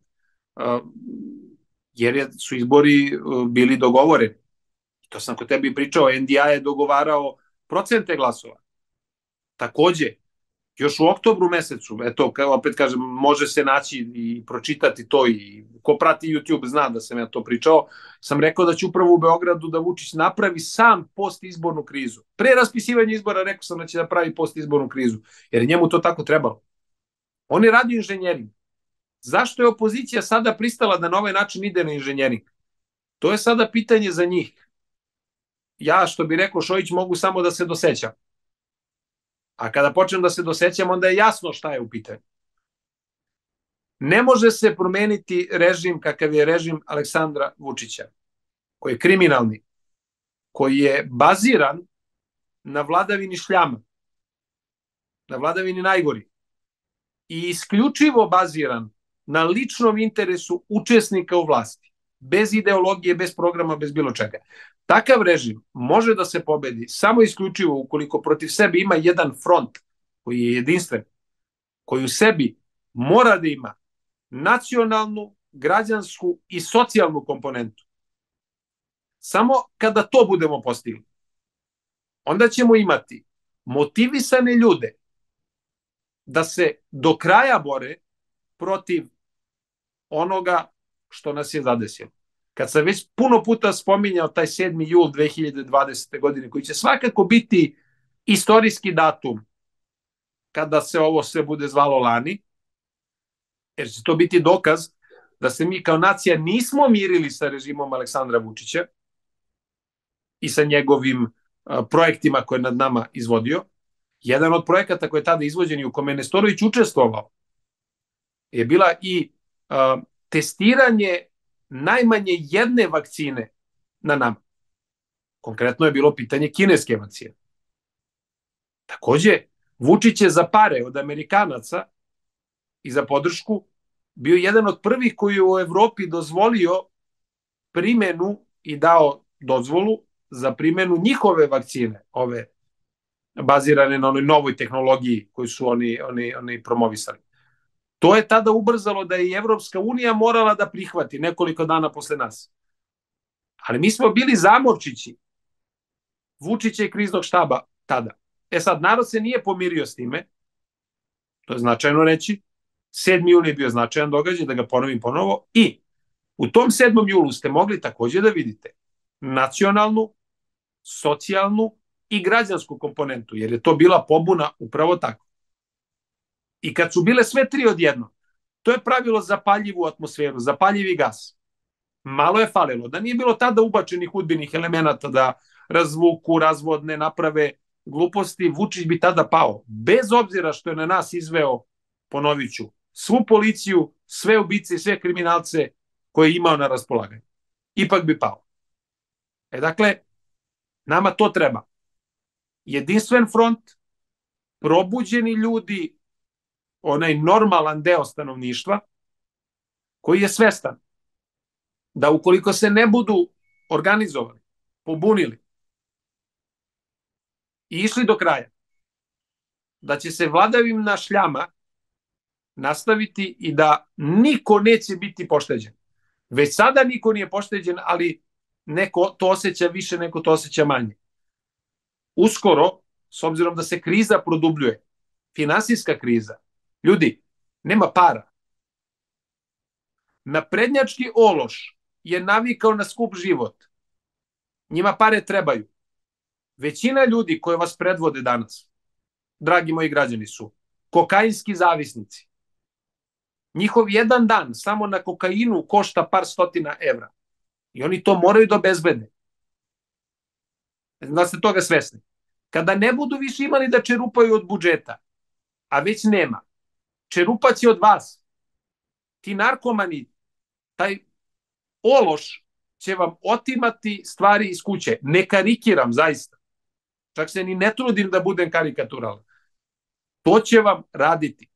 jer su izbori bili dogovoreni. To sam kod tebi pričao, NDA je dogovarao procente glasova. Takođe, još u oktobru mesecu, eto, kao opet kažem, može se naći i pročitati to i ko prati YouTube zna da sam ja to pričao, sam rekao da će upravo u Beogradu da Vučić napravi sam post-izbornu krizu. Pre raspisivanja izbora rekao sam da će da pravi post-izbornu krizu, jer njemu to tako trebalo. On je radio inženjering. Zašto je opozicija sada pristala da na ovaj način ide na inženjering? To je sada pitanje za njih. Ja, što bi rekao Šojić, mogu samo da se dosećam. A kada počnem da se dosećam, onda je jasno šta je u pitanju. Ne može se promeniti režim kakav je režim Aleksandra Vučića, koji je kriminalni, koji je baziran na vladavini šljama, na vladavini najgori i isključivo baziran na ličnom interesu učesnika u vlasti, bez ideologije, bez programa, bez bilo čega. Takav režim može da se pobedi samo isključivo ukoliko protiv sebe ima jedan front koji je jedinstven, koji u sebi mora da ima nacionalnu, građansku i socijalnu komponentu. Samo kada to budemo postigli, onda ćemo imati motivisane ljude da se do kraja bore protiv onoga što nas je zadesilo kad sam već puno puta spominjao taj 7. jul 2020. godine, koji će svakako biti istorijski datum kada se ovo sve bude zvalo lani, jer će to biti dokaz da se mi kao nacija nismo mirili sa režimom Aleksandra Vučića i sa njegovim projektima koje je nad nama izvodio. Jedan od projekata koji je tada izvođen i u kome Nestorović učestvovao je bila i testiranje najmanje jedne vakcine na nama. Konkretno je bilo pitanje kineske vakcine. Takođe, Vučić je za pare od Amerikanaca i za podršku bio jedan od prvih koji je u Evropi dozvolio primenu i dao dozvolu za primenu njihove vakcine, ove bazirane na onoj novoj tehnologiji koju su oni, oni, oni promovisali. To je tada ubrzalo da je i Evropska unija morala da prihvati nekoliko dana posle nas. Ali mi smo bili zamorčići Vučića i kriznog štaba tada. E sad, narod se nije pomirio s time, to je značajno reći, 7. juli je bio značajan događaj, da ga ponovim ponovo, i u tom 7. julu ste mogli takođe da vidite nacionalnu, socijalnu i građansku komponentu, jer je to bila pobuna upravo tako. I kad su bile sve tri odjedno, to je pravilo zapaljivu atmosferu, zapaljivi gas. Malo je falilo. Da nije bilo tada ubačenih udbinih elemenata da razvuku, razvodne, naprave gluposti, Vučić bi tada pao. Bez obzira što je na nas izveo, ponovit ću, svu policiju, sve ubice i sve kriminalce koje je imao na raspolaganju. Ipak bi pao. E dakle, nama to treba. Jedinstven front, probuđeni ljudi, onaj normalan deo stanovništva, koji je svestan da ukoliko se ne budu organizovali, pobunili i išli do kraja, da će se vladavim šljama nastaviti i da niko neće biti pošteđen. Već sada niko nije pošteđen, ali neko to osjeća više, neko to osjeća manje. Uskoro, s obzirom da se kriza produbljuje, finansijska kriza, ljudi, nema para. Naprednjački ološ je navikao na skup život. Njima pare trebaju. Većina ljudi koje vas predvode danas, dragi moji građani, su kokainski zavisnici. Njihov jedan dan samo na kokainu košta par stotina evra. I oni to moraju da obezbede. Da ste toga svesni. Kada ne budu više imali da čerupaju od budžeta, a već nema, čerupaće od vas. Ti narkomani, taj ološ će vam otimati stvari iz kuće. Ne karikiram, zaista. Čak se ni ne trudim da budem karikaturalan. To će vam raditi.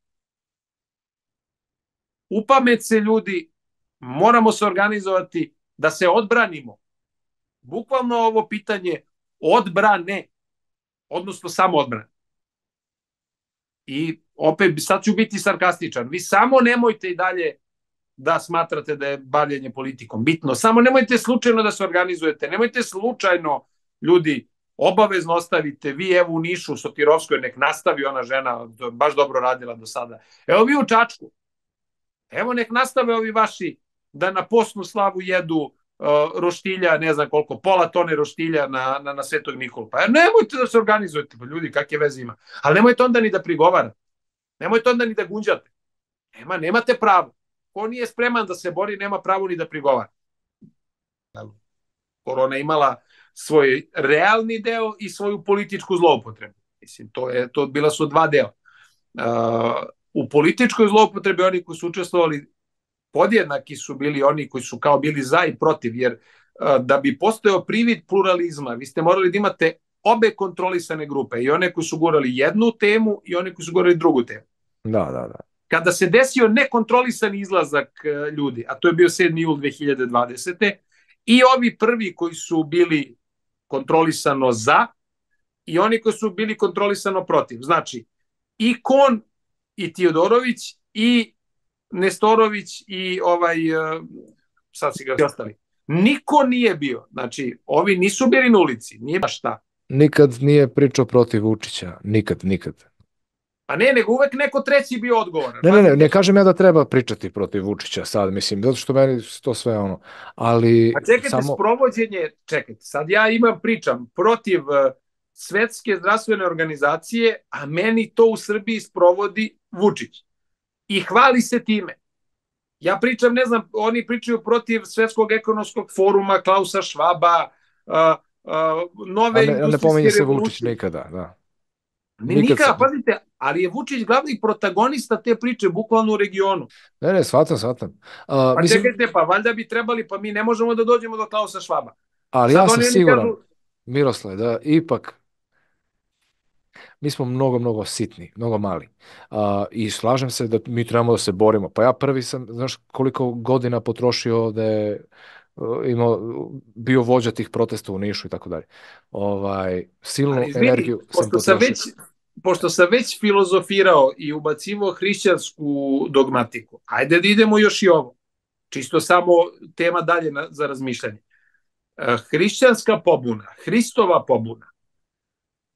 Upamet se ljudi, moramo se organizovati da se odbranimo. Bukvalno ovo pitanje odbrane, odnosno samo odbrane. I opet, sad ću biti sarkastičan, vi samo nemojte i dalje da smatrate da je bavljenje politikom bitno. Samo nemojte slučajno da se organizujete, nemojte slučajno ljudi obavezno ostavite, vi evo u Nišu, Sotirovskoj, nek nastavi ona žena, baš dobro radila do sada. Evo vi u Čačku, evo nek nastave ovi vaši da na posnu slavu jedu uh, roštilja, ne znam koliko, pola tone roštilja na, na, na Svetog Nikolu. Pa nemojte da se organizujete, pa ljudi, kakve veze ima. Ali nemojte onda ni da prigovarate. Nemojte onda ni da gunđate. Nema, nemate pravo. Ko nije spreman da se bori, nema pravo ni da prigovara. Korona imala svoj realni deo i svoju političku zloupotrebu. Mislim, to je, to bila su dva dela. Uh, u političkoj zloupotrebi oni koji su učestvovali podjednaki su bili oni koji su kao bili za i protiv, jer uh, da bi postojao privid pluralizma, vi ste morali da imate obe kontrolisane grupe, i one koji su gurali jednu temu i one koji su gurali drugu temu. Da, da, da. Kada se desio nekontrolisan izlazak uh, ljudi, a to je bio 7. jul 2020. I ovi prvi koji su bili kontrolisano za i oni koji su bili kontrolisano protiv. Znači, i Kon i Tiodorović i Nestorović i ovaj, e, sad si ga ostali. Niko nije bio. Znači, ovi nisu bili na ulici. Nije baš šta. Nikad nije pričao protiv Vučića. Nikad, nikad. A ne, nego uvek neko treći bio odgovoran. Ne, ne, ne, ne kažem ja da treba pričati protiv Vučića sad, mislim, zato što meni to sve ono, ali... A čekajte, samo... sprovođenje, čekajte, sad ja imam pričam protiv uh, svetske zdravstvene organizacije, a meni to u Srbiji sprovodi Vučić. I hvali se time. Ja pričam, ne znam, oni pričaju protiv svetskog ekonomskog foruma Klausa Švaba, uh, uh, nove a ne, ne pominje se Vučić nikada, da. Ne, nikad, nikad pazite, ali je Vučić glavni protagonista te priče, bukvalno u regionu. Ne, ne, shvatam, shvatam. Uh, pa mislim... čekajte, pa valjda bi trebali, pa mi ne možemo da dođemo do Klausa Švaba. Ali Sad ja sam siguran, kažu... Miroslav, da ipak mi smo mnogo, mnogo sitni, mnogo mali. Uh, I slažem se da mi trebamo da se borimo. Pa ja prvi sam, znaš koliko godina potrošio da je imao, bio vođa tih protesta u Nišu i tako dalje. Ovaj, silnu Ali, izvini, energiju sam potrošio. Sam već, pošto sam već filozofirao i ubacivo hrišćansku dogmatiku, ajde da idemo još i ovo. Čisto samo tema dalje na, za razmišljanje. E, hrišćanska pobuna, Hristova pobuna,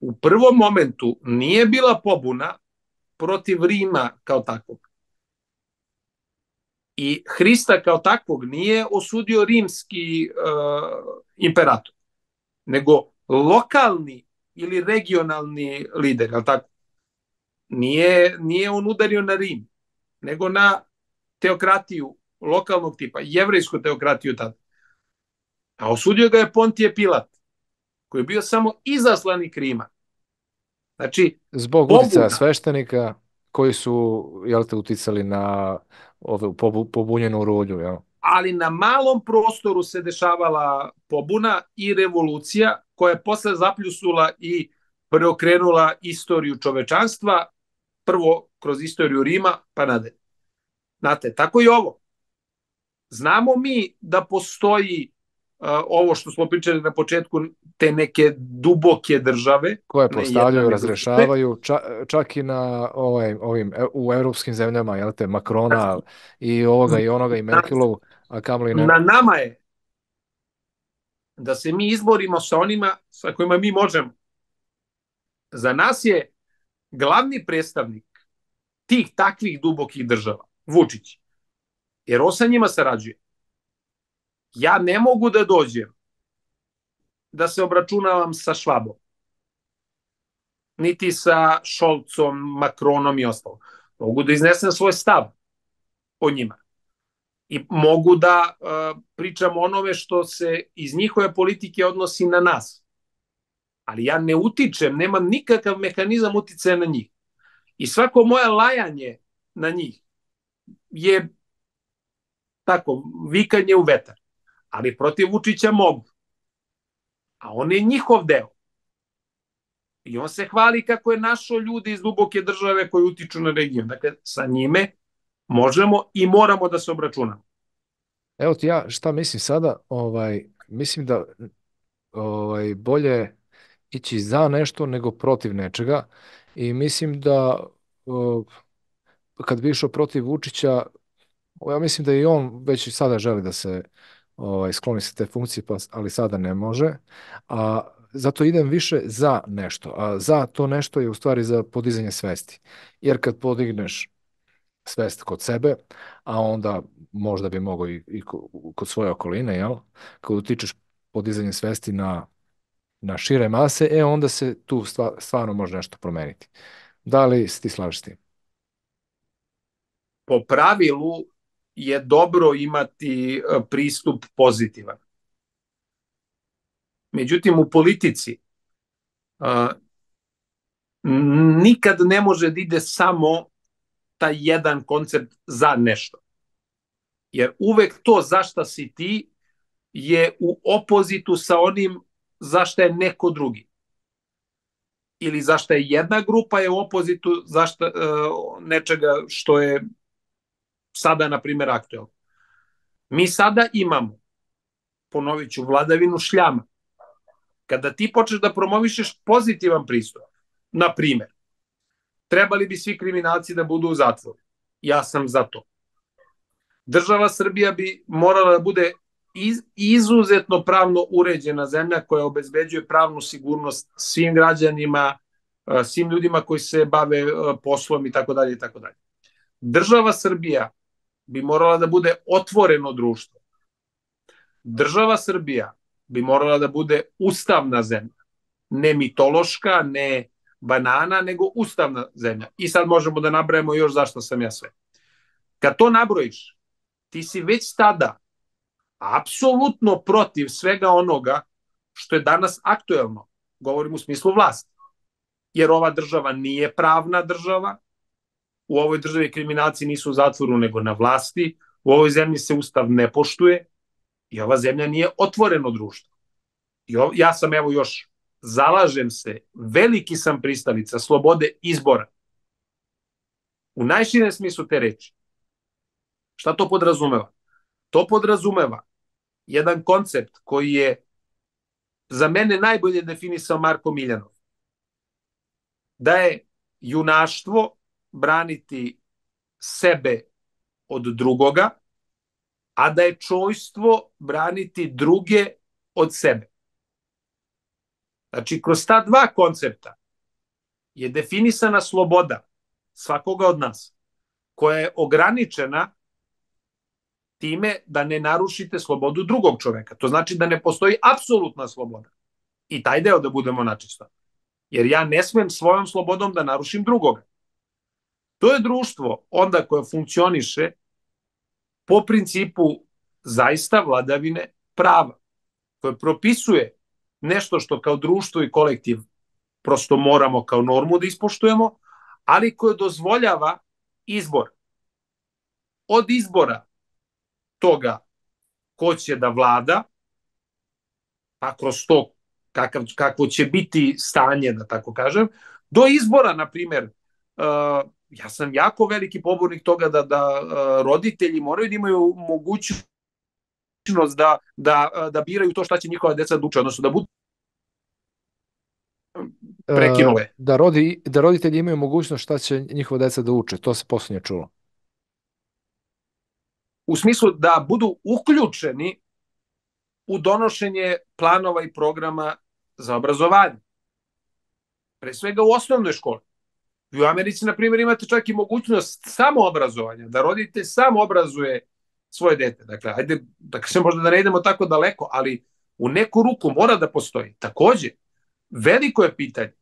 u prvom momentu nije bila pobuna protiv Rima kao takvog. I Hrista kao takvog nije osudio rimski uh, imperator, nego lokalni ili regionalni lider, ali tako? Nije, nije on udario na Rim, nego na teokratiju lokalnog tipa, jevrejsku teokratiju tada. A osudio ga je Pontije Pilat, koji je bio samo izaslanik Rima. Znači, Zbog uticaja sveštenika koji su jel te, uticali na ove, pobunjenu rolju. Jel? Ali na malom prostoru se dešavala pobuna i revolucija koja je posle zapljusula i preokrenula istoriju čovečanstva, prvo kroz istoriju Rima, pa nadalje. Znate, tako i ovo. Znamo mi da postoji ovo što smo pričali na početku, te neke duboke države. Koje postavljaju, razrešavaju, ča, čak i na ovaj, ovim, e, u evropskim zemljama, jel te, Makrona i ovoga i onoga i Merkelovu, a kamli ne. Na nama je da se mi izborimo sa onima sa kojima mi možemo. Za nas je glavni predstavnik tih takvih dubokih država, Vučić. Jer on sa njima sarađuje. Ja ne mogu da dođem da se obračunavam sa Švabom. Niti sa Šolcom, Makronom i ostalo. Mogu da iznesem svoj stav o njima. I mogu da uh, pričam onome što se iz njihove politike odnosi na nas. Ali ja ne utičem, nemam nikakav mehanizam uticaja na njih. I svako moje lajanje na njih je tako, vikanje u vetar. Ali protiv Vučića mogu. A on je njihov deo. I on se hvali kako je našo ljudi iz duboke države koji utiču na region. Dakle, sa njime možemo i moramo da se obračunamo. Evo ti ja šta mislim sada, ovaj, mislim da ovaj, bolje ići za nešto nego protiv nečega i mislim da kad bi išao protiv Vučića, ja mislim da i on već sada želi da se ovaj, skloni se te funkcije, pa, ali sada ne može. A zato idem više za nešto. A za to nešto je u stvari za podizanje svesti. Jer kad podigneš svest kod sebe, a onda možda bi mogo i, i kod svoje okoline, jel? Kad utičeš podizanje svesti na, na šire mase, e onda se tu stvarno može nešto promeniti. Da li ti slažeš s tim? Po pravilu je dobro imati e, pristup pozitivan. Međutim, u politici a, nikad ne može da ide samo taj jedan koncept za nešto. Jer uvek to zašta si ti je u opozitu sa onim zašta je neko drugi. Ili zašta je jedna grupa je u opozitu zašta, uh, nečega što je sada, na primjer, aktuelno. Mi sada imamo, ponovit ću, vladavinu šljama. Kada ti počneš da promovišeš pozitivan pristup, na primjer, trebali bi svi kriminalci da budu u zatvoru. Ja sam za to. Država Srbija bi morala da bude iz, izuzetno pravno uređena zemlja koja obezbeđuje pravnu sigurnost svim građanima, svim ljudima koji se bave poslom i tako dalje i tako dalje. Država Srbija bi morala da bude otvoreno društvo. Država Srbija bi morala da bude ustavna zemlja. Ne mitološka, ne banana, nego ustavna zemlja. I sad možemo da nabrajemo još zašto sam ja sve. Kad to nabrojiš, ti si već tada apsolutno protiv svega onoga što je danas aktuelno. Govorim u smislu vlasti. Jer ova država nije pravna država, u ovoj državi kriminalci nisu u zatvoru nego na vlasti, u ovoj zemlji se ustav ne poštuje i ova zemlja nije otvoreno društvo. I ov, ja sam evo još, zalažem se, veliki sam pristalica slobode izbora. U najširem smislu te reči. Šta to podrazumeva? To podrazumeva jedan koncept koji je za mene najbolje definisao Marko Miljanov. Da je junaštvo braniti sebe od drugoga, a da je čojstvo braniti druge od sebe. Znači, kroz ta dva koncepta je definisana sloboda svakoga od nas, koja je ograničena time da ne narušite slobodu drugog čoveka. To znači da ne postoji apsolutna sloboda. I taj deo da budemo načisto. Jer ja ne smem svojom slobodom da narušim drugoga. To je društvo onda koje funkcioniše po principu zaista vladavine prava, koje propisuje nešto što kao društvo i kolektiv prosto moramo kao normu da ispoštujemo, ali koje dozvoljava izbor. Od izbora toga ko će da vlada, pa kroz to kakav, kakvo će biti stanje, da tako kažem, do izbora, na primer, uh, ja sam jako veliki pobornik toga da, da uh, roditelji moraju da imaju mogućnost da, da, da biraju to šta će njihova deca da uče, odnosno da budu prekinule. Uh, da, rodi, da roditelji imaju mogućnost šta će njihova deca da uče, to se poslednje čulo. U smislu da budu uključeni u donošenje planova i programa za obrazovanje. Pre svega u osnovnoj školi. U Americi, na primjer, imate čak i mogućnost samoobrazovanja, da roditelj sam obrazuje svoje dete. Dakle, ajde, da kažem, možda da ne idemo tako daleko, ali u neku ruku mora da postoji. Takođe, veliko je pitanje.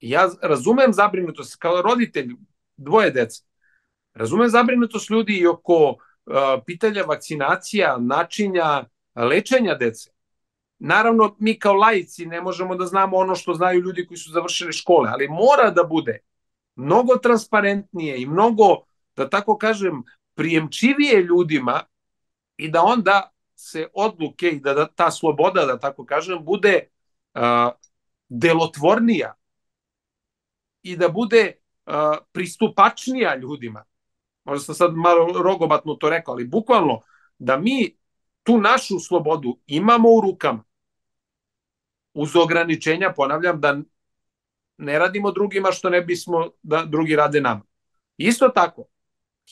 Ja razumem zabrinutost kao roditelj dvoje dece. Razumem zabrinutost ljudi i oko uh, pitanja vakcinacija, načinja lečenja dece. Naravno, mi kao laici ne možemo da znamo ono što znaju ljudi koji su završili škole, ali mora da bude mnogo transparentnije i mnogo, da tako kažem, prijemčivije ljudima i da onda se odluke i da, da ta sloboda, da tako kažem, bude uh, delotvornija i da bude uh, pristupačnija ljudima. Možda sam sad malo rogobatno to rekao, ali bukvalno da mi tu našu slobodu imamo u rukama uz ograničenja, ponavljam, da ne radimo drugima što ne bismo da drugi rade nama. Isto tako,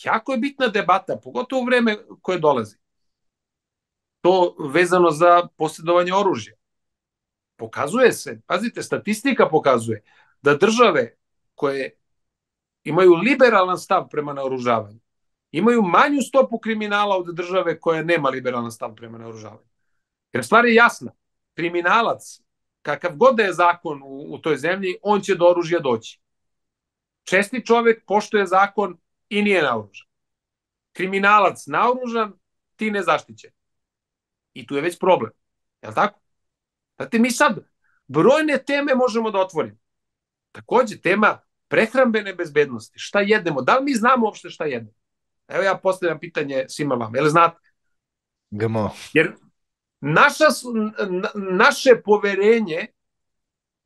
jako je bitna debata, pogotovo u vreme koje dolazi. To vezano za posjedovanje oružja. Pokazuje se, pazite, statistika pokazuje da države koje imaju liberalan stav prema naoružavanju, imaju manju stopu kriminala od države koja nema liberalan stav prema naoružavanju. Jer stvar je jasna. Kriminalac kakav god da je zakon u, u toj zemlji, on će do oružja doći. Česti čovek poštuje zakon i nije naoružan. Kriminalac naoružan, ti nezaštićen. I tu je već problem. Je li tako? Znate, mi sad brojne teme možemo da otvorimo. Takođe, tema prehrambene bezbednosti. Šta jedemo? Da li mi znamo uopšte šta jedemo? Evo ja postavljam pitanje svima vama. Jel znate? GMO. Jer Naša, naše poverenje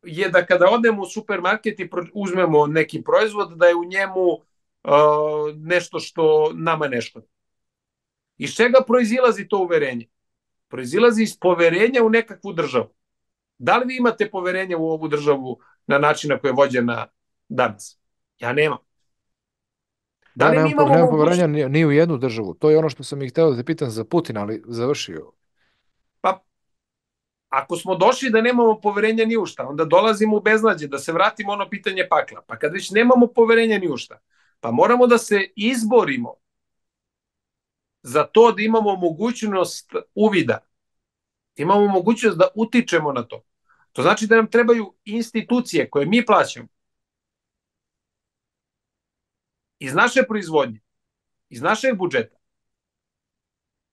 je da kada odemo u supermarket i uzmemo neki proizvod, da je u njemu uh, nešto što nama ne škodi. Iz čega proizilazi to uverenje? Proizilazi iz poverenja u nekakvu državu. Da li vi imate poverenje u ovu državu na način na koji je vođena danas? Ja nemam. Da li ja, nemam, imamo poverenja ni, ni u jednu državu. To je ono što sam ih hteo da te pitam za Putina, ali završio. Ako smo došli da nemamo poverenja ni u šta, onda dolazimo u beznađe, da se vratimo ono pitanje pakla. Pa kad već nemamo poverenja ni u šta, pa moramo da se izborimo za to da imamo mogućnost uvida, da imamo mogućnost da utičemo na to. To znači da nam trebaju institucije koje mi plaćamo iz naše proizvodnje, iz našeg budžeta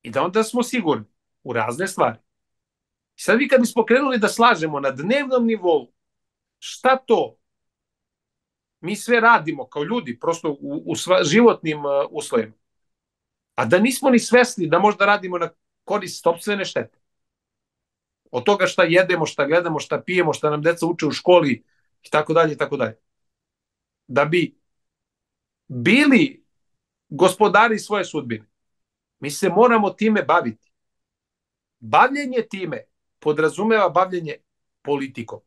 i da onda smo sigurni u razne stvari. Sad vi kad bismo krenuli da slažemo na dnevnom nivou šta to mi sve radimo kao ljudi, prosto u, u sva, životnim uh, uslovima, a da nismo ni svesni da možda radimo na korist sobstvene štete. Od toga šta jedemo, šta gledamo, šta pijemo, šta nam deca uče u školi i tako dalje i tako dalje. Da bi bili gospodari svoje sudbine, mi se moramo time baviti. Bavljenje time podrazumeva bavljenje politikom.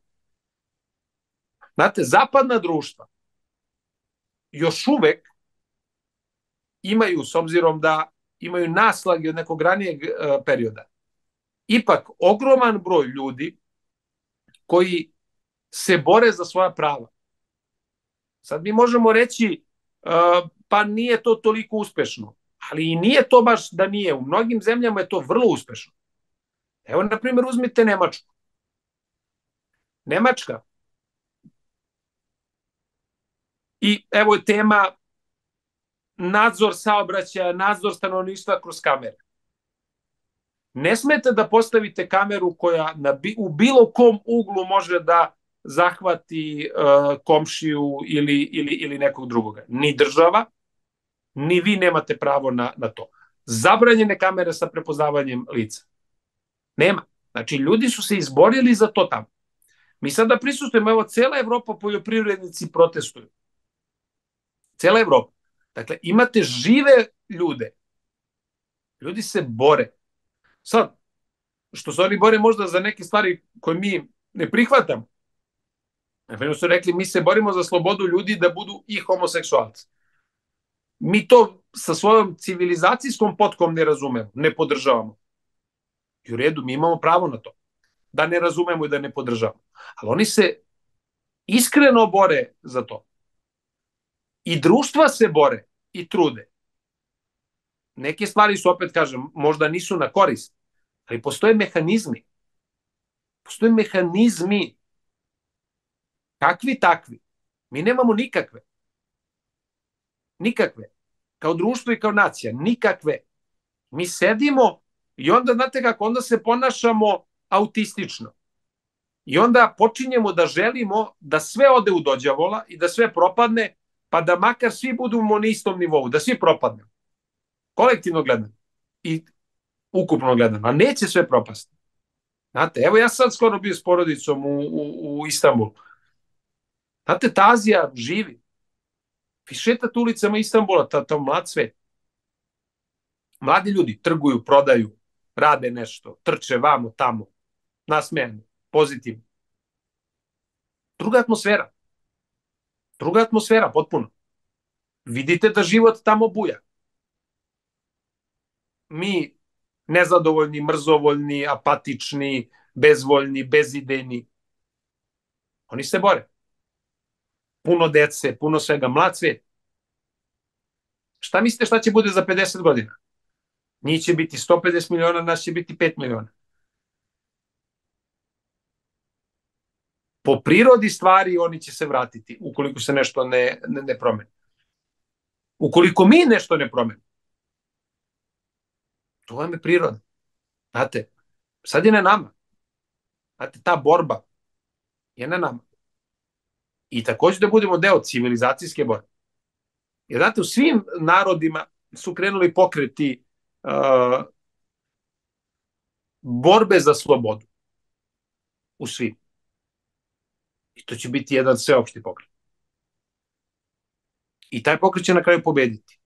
Znate, zapadna društva još uvek imaju, s obzirom da imaju naslage od nekog ranijeg perioda, ipak ogroman broj ljudi koji se bore za svoja prava. Sad mi možemo reći, uh, pa nije to toliko uspešno, ali i nije to baš da nije. U mnogim zemljama je to vrlo uspešno. Evo, na primjer, uzmite Nemačku. Nemačka. I evo je tema nadzor saobraćaja, nadzor stanovništva kroz kamere. Ne smete da postavite kameru koja na, u bilo kom uglu može da zahvati uh, komšiju ili, ili, ili nekog drugoga. Ni država, ni vi nemate pravo na, na to. Zabranjene kamere sa prepoznavanjem lica. Nema. Znači, ljudi su se izborili za to tamo. Mi sada prisustujemo, evo, cela Evropa poljoprivrednici protestuju. Cela Evropa. Dakle, imate žive ljude. Ljudi se bore. Sad, što se oni bore možda za neke stvari koje mi ne prihvatamo. Na su rekli, mi se borimo za slobodu ljudi da budu i homoseksualci. Mi to sa svojom civilizacijskom potkom ne razumemo, ne podržavamo. I u redu, mi imamo pravo na to. Da ne razumemo i da ne podržavamo. Ali oni se iskreno bore za to. I društva se bore i trude. Neke stvari su, opet kažem, možda nisu na korist, ali postoje mehanizmi. Postoje mehanizmi kakvi takvi. Mi nemamo nikakve. Nikakve. Kao društvo i kao nacija. Nikakve. Mi sedimo i onda, znate kako, onda se ponašamo autistično. I onda počinjemo da želimo da sve ode u dođavola i da sve propadne, pa da makar svi budu na istom nivou, da svi propadne. Kolektivno gledano i ukupno gledano. A neće sve propasti. Znate, evo ja sad skoro bio s porodicom u, u, u Istanbulu. Znate, ta Azija živi. Vi šetate ulicama Istanbula, ta, ta mlad svet. Mladi ljudi trguju, prodaju, rade nešto, trče vamo, tamo, nasmejani, pozitivno. Druga atmosfera. Druga atmosfera, potpuno. Vidite da život tamo buja. Mi nezadovoljni, mrzovoljni, apatični, bezvoljni, bezidejni. Oni se bore. Puno dece, puno svega, mlad svet. Šta mislite šta će bude za 50 godina? Njih će biti 150 miliona, nas će biti 5 miliona. po prirodi stvari oni će se vratiti ukoliko se nešto ne, ne, ne promeni. Ukoliko mi nešto ne promeni, to vam je priroda. Znate, sad je na nama. Znate, ta borba je na nama. I takođe da budemo deo civilizacijske borbe. Jer znate, u svim narodima su krenuli pokreti uh, borbe za slobodu. U svim. I to će biti jedan sveopšti pokret. I taj pokret će na kraju pobediti.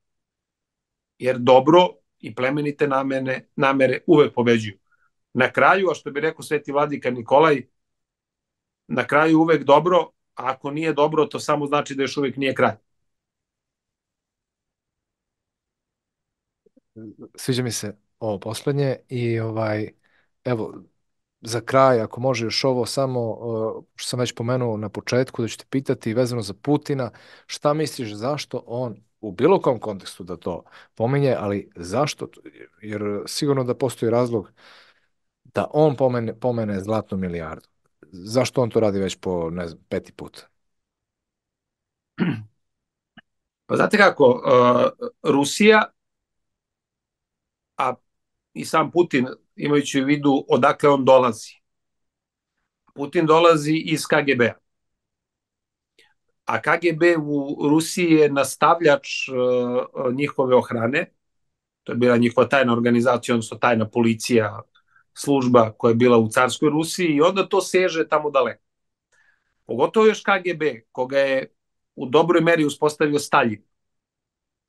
Jer dobro i plemenite namene, namere uvek pobeđuju. Na kraju, a što bi rekao sveti vladika Nikolaj, na kraju uvek dobro, a ako nije dobro, to samo znači da još uvek nije kraj. Sviđa mi se ovo poslednje i ovaj, evo, za kraj, ako može još ovo samo, uh, što sam već pomenuo na početku, da ću te pitati vezano za Putina, šta misliš zašto on u bilo kom kontekstu da to pominje, ali zašto? Jer sigurno da postoji razlog da on pomene, pomene zlatnu milijardu. Zašto on to radi već po, ne znam, peti put? Pa znate kako, uh, Rusija, a i sam Putin imajući u vidu odakle on dolazi. Putin dolazi iz KGB-a. A KGB u Rusiji je nastavljač uh, njihove ohrane. To je bila njihova tajna organizacija, odnosno tajna policija, služba koja je bila u carskoj Rusiji i onda to seže tamo daleko. Pogotovo još KGB, koga je u dobroj meri uspostavio Stalin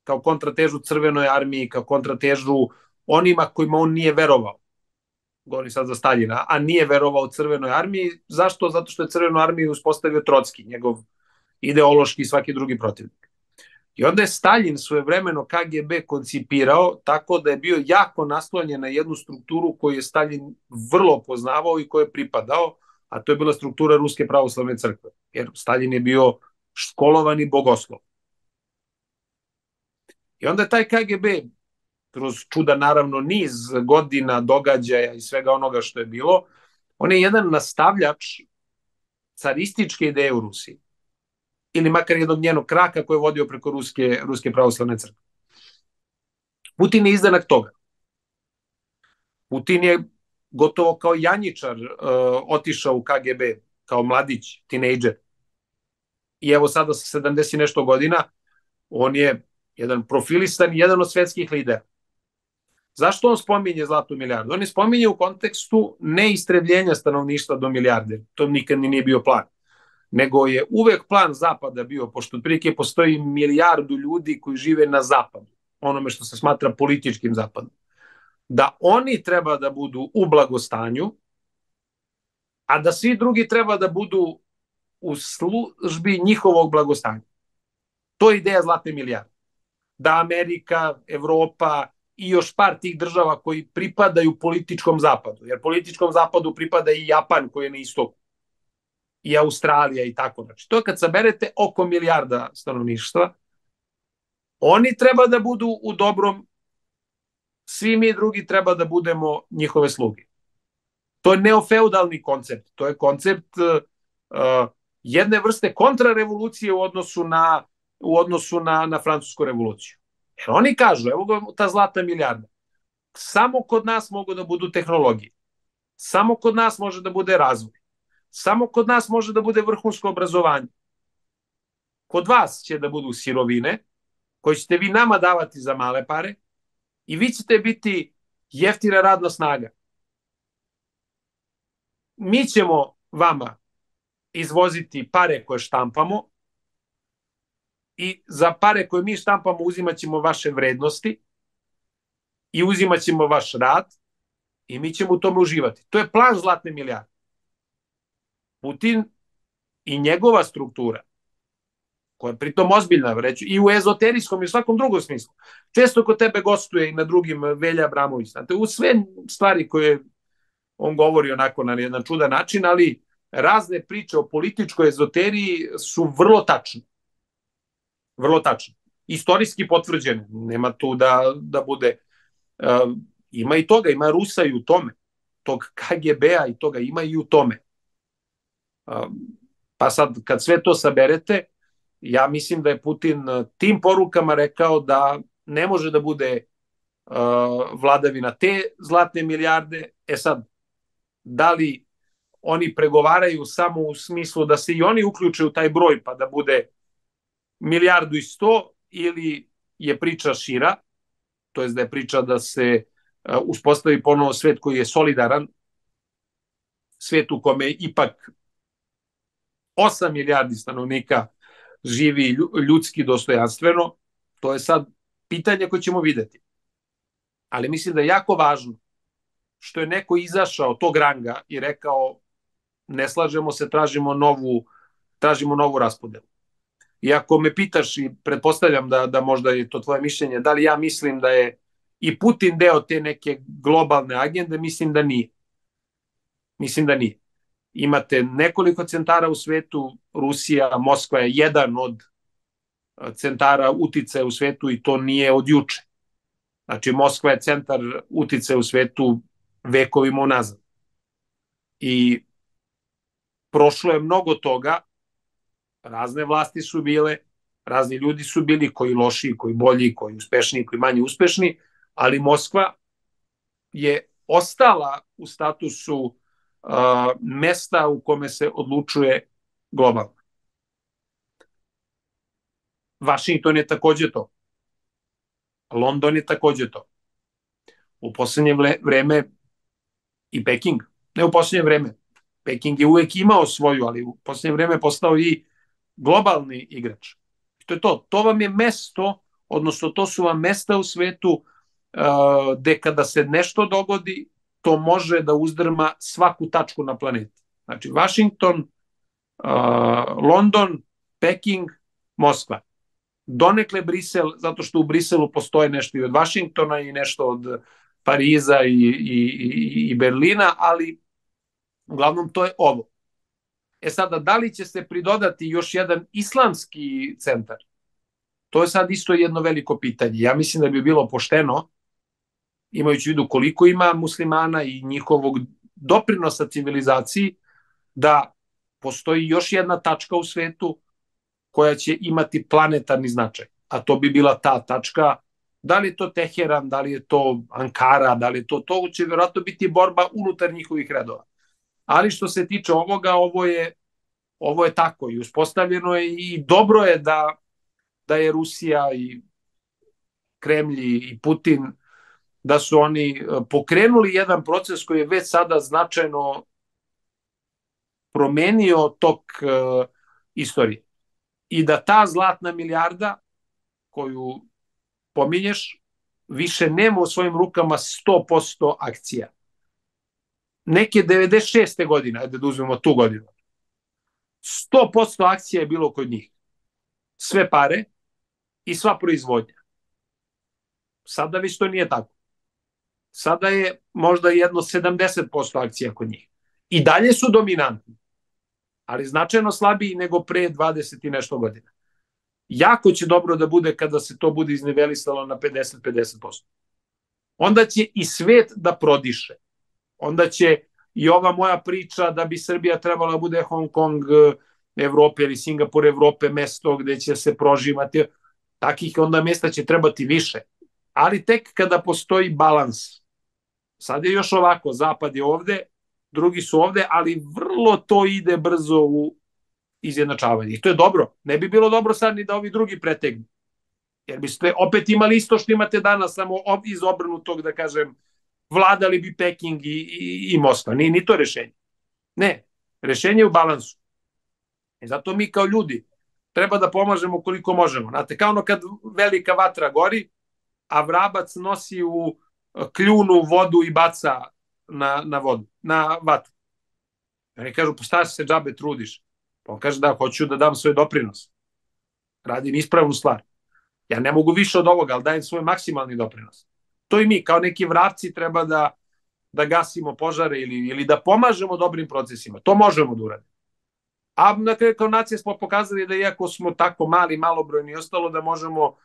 kao kontratežu crvenoj armiji, kao kontratežu onima kojima on nije verovao govori sad za Staljina, a nije verovao Crvenoj armiji. Zašto? Zato što je Crvenu armiju uspostavio Trotski, njegov ideološki i svaki drugi protivnik. I onda je Stalin svojevremeno KGB koncipirao tako da je bio jako naslonjen na jednu strukturu koju je Stalin vrlo poznavao i koju je pripadao, a to je bila struktura Ruske pravoslavne crkve, jer Stalin je bio školovani bogoslov. I onda taj KGB kroz čuda naravno niz godina događaja i svega onoga što je bilo, on je jedan nastavljač carističke ideje u Rusiji. Ili makar jednog njenog kraka koje je vodio preko Ruske, Ruske pravoslavne crkve. Putin je izdanak toga. Putin je gotovo kao janjičar uh, otišao u KGB, kao mladić, tinejdžer. I evo sada sa 70 nešto godina, on je jedan profilistan, jedan od svetskih lidera. Zašto on spominje zlatnu milijardu? On je spominje u kontekstu neistrebljenja stanovništva do milijarde. To nikad ni nije bio plan. Nego je uvek plan Zapada bio, pošto otprilike postoji milijardu ljudi koji žive na Zapadu, onome što se smatra političkim Zapadom, da oni treba da budu u blagostanju, a da svi drugi treba da budu u službi njihovog blagostanja. To je ideja zlatne milijarde. Da Amerika, Evropa, i još par tih država koji pripadaju političkom zapadu. Jer političkom zapadu pripada i Japan koji je na istoku. I Australija i tako. Znači, to je kad saberete oko milijarda stanovništva, oni treba da budu u dobrom, svi mi drugi treba da budemo njihove sluge. To je neofeudalni koncept. To je koncept uh, jedne vrste kontrarevolucije u odnosu na u odnosu na, na francusku revoluciju. Jer oni kažu, evo ga ta zlata milijarda, samo kod nas mogu da budu tehnologije, samo kod nas može da bude razvoj, samo kod nas može da bude vrhunsko obrazovanje. Kod vas će da budu sirovine, koje ćete vi nama davati za male pare i vi ćete biti jeftina radna snaga. Mi ćemo vama izvoziti pare koje štampamo, i za pare koje mi štampamo uzimat ćemo vaše vrednosti i uzimat ćemo vaš rad i mi ćemo u tome uživati. To je plan zlatne milijarde. Putin i njegova struktura, koja je pritom ozbiljna, reću, i u ezoterijskom i u svakom drugom smislu. Često kod tebe gostuje i na drugim Velja Abramović. Znate, u sve stvari koje on govori onako na jedan čudan način, ali razne priče o političkoj ezoteriji su vrlo tačne vrlo tačno. Istorijski potvrđeno, nema tu da, da bude... Uh, ima i toga, ima Rusa i u tome. Tog KGB-a i toga ima i u tome. Uh, pa sad, kad sve to saberete, ja mislim da je Putin tim porukama rekao da ne može da bude uh, vladavina te zlatne milijarde. E sad, da li oni pregovaraju samo u smislu da se i oni uključe u taj broj pa da bude milijardu i sto ili je priča šira, to je da je priča da se uh, uspostavi ponovo svet koji je solidaran, svet u kome ipak 8 milijardi stanovnika živi ljudski dostojanstveno, to je sad pitanje koje ćemo videti. Ali mislim da je jako važno što je neko izašao tog ranga i rekao ne slažemo se, tražimo novu, tražimo novu raspodelu. I ako me pitaš i pretpostavljam da, da možda je to tvoje mišljenje, da li ja mislim da je i Putin deo te neke globalne agende, mislim da nije. Mislim da nije. Imate nekoliko centara u svetu, Rusija, Moskva je jedan od centara utice u svetu i to nije od juče. Znači, Moskva je centar utice u svetu vekovima unazad. I prošlo je mnogo toga, razne vlasti su bile, razni ljudi su bili, koji loši, koji bolji, koji uspešni, koji manje uspešni, ali Moskva je ostala u statusu uh, mesta u kome se odlučuje globalno. Vašington je takođe to. London je takođe to. U poslednje vreme i Peking, ne u poslednje vreme, Peking je uvek imao svoju, ali u poslednje vreme postao i globalni igrač. To je to. To vam je mesto, odnosno to su vam mesta u svetu uh, gde kada se nešto dogodi, to može da uzdrma svaku tačku na planeti. Znači, Washington, uh, London, Peking, Moskva. Donekle Brisel, zato što u Briselu postoje nešto i od Vašingtona i nešto od Pariza i, i, i, i Berlina, ali uglavnom to je ovo. E sada, da li će se pridodati još jedan islamski centar? To je sad isto jedno veliko pitanje. Ja mislim da bi bilo pošteno, imajući vidu koliko ima muslimana i njihovog doprinosa civilizaciji, da postoji još jedna tačka u svetu koja će imati planetarni značaj. A to bi bila ta tačka, da li je to Teheran, da li je to Ankara, da li je to, to će vjerojatno biti borba unutar njihovih redova. Ali što se tiče ovoga, ovo je, ovo je tako i uspostavljeno je i dobro je da, da je Rusija i Kremlji i Putin da su oni e, pokrenuli jedan proces koji je već sada značajno promenio tok uh, istorije. I da ta zlatna milijarda koju pominješ više nema u svojim rukama 100% akcija. Neke 96. godine, ajde da uzmemo tu godinu, 100% akcija je bilo kod njih. Sve pare i sva proizvodnja. Sada već to nije tako. Sada je možda jedno 70% akcija kod njih. I dalje su dominantni, ali značajno slabiji nego pre 20 i nešto godina. Jako će dobro da bude kada se to bude iznivelisalo na 50-50%. Onda će i svet da prodiše. Onda će i ova moja priča da bi Srbija trebala da bude Hong Kong Evrope ili Singapur Evrope mesto gde će se proživati. Takih onda mesta će trebati više. Ali tek kada postoji balans. Sad je još ovako, zapad je ovde, drugi su ovde, ali vrlo to ide brzo u izjednačavanje. I to je dobro. Ne bi bilo dobro sad ni da ovi drugi pretegnu. Jer biste opet imali isto što imate danas, samo iz obrnutog, da kažem, vladali bi Peking i, i, i Moskva. Ni, ni to rešenje. Ne, rešenje je u balansu. I zato mi kao ljudi treba da pomažemo koliko možemo. Znate, kao ono kad velika vatra gori, a vrabac nosi u kljunu vodu i baca na, na vodu, na vatru. Oni kažu, pa šta se džabe trudiš? Pa on kaže da, hoću da dam svoj doprinos. Radim ispravnu stvar. Ja ne mogu više od ovoga, ali dajem svoj maksimalni doprinos. To i mi, kao neki vravci, treba da, da gasimo požare ili, ili da pomažemo dobrim procesima. To možemo da uradimo. A na kraju kao nacija smo pokazali da iako smo tako mali, malobrojni i ostalo, da možemo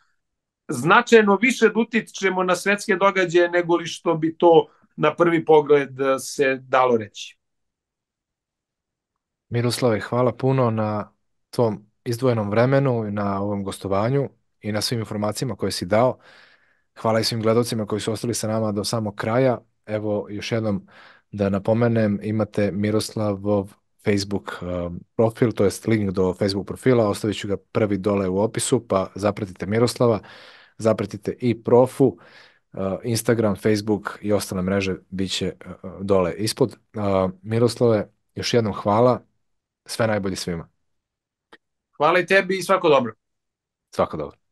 značajno više da utičemo na svetske događaje nego li što bi to na prvi pogled se dalo reći. Miroslave, hvala puno na tom izdvojenom vremenu na ovom gostovanju i na svim informacijama koje si dao. Hvala i svim gledalcima koji su ostali sa nama do samog kraja. Evo, još jednom da napomenem, imate Miroslavov Facebook um, profil, to jest link do Facebook profila, ostavit ću ga prvi dole u opisu, pa zapratite Miroslava, zapratite i profu, uh, Instagram, Facebook i ostale mreže bit će uh, dole ispod. Miroslave, još jednom hvala, sve najbolje svima. Hvala i tebi i svako dobro. Svako dobro.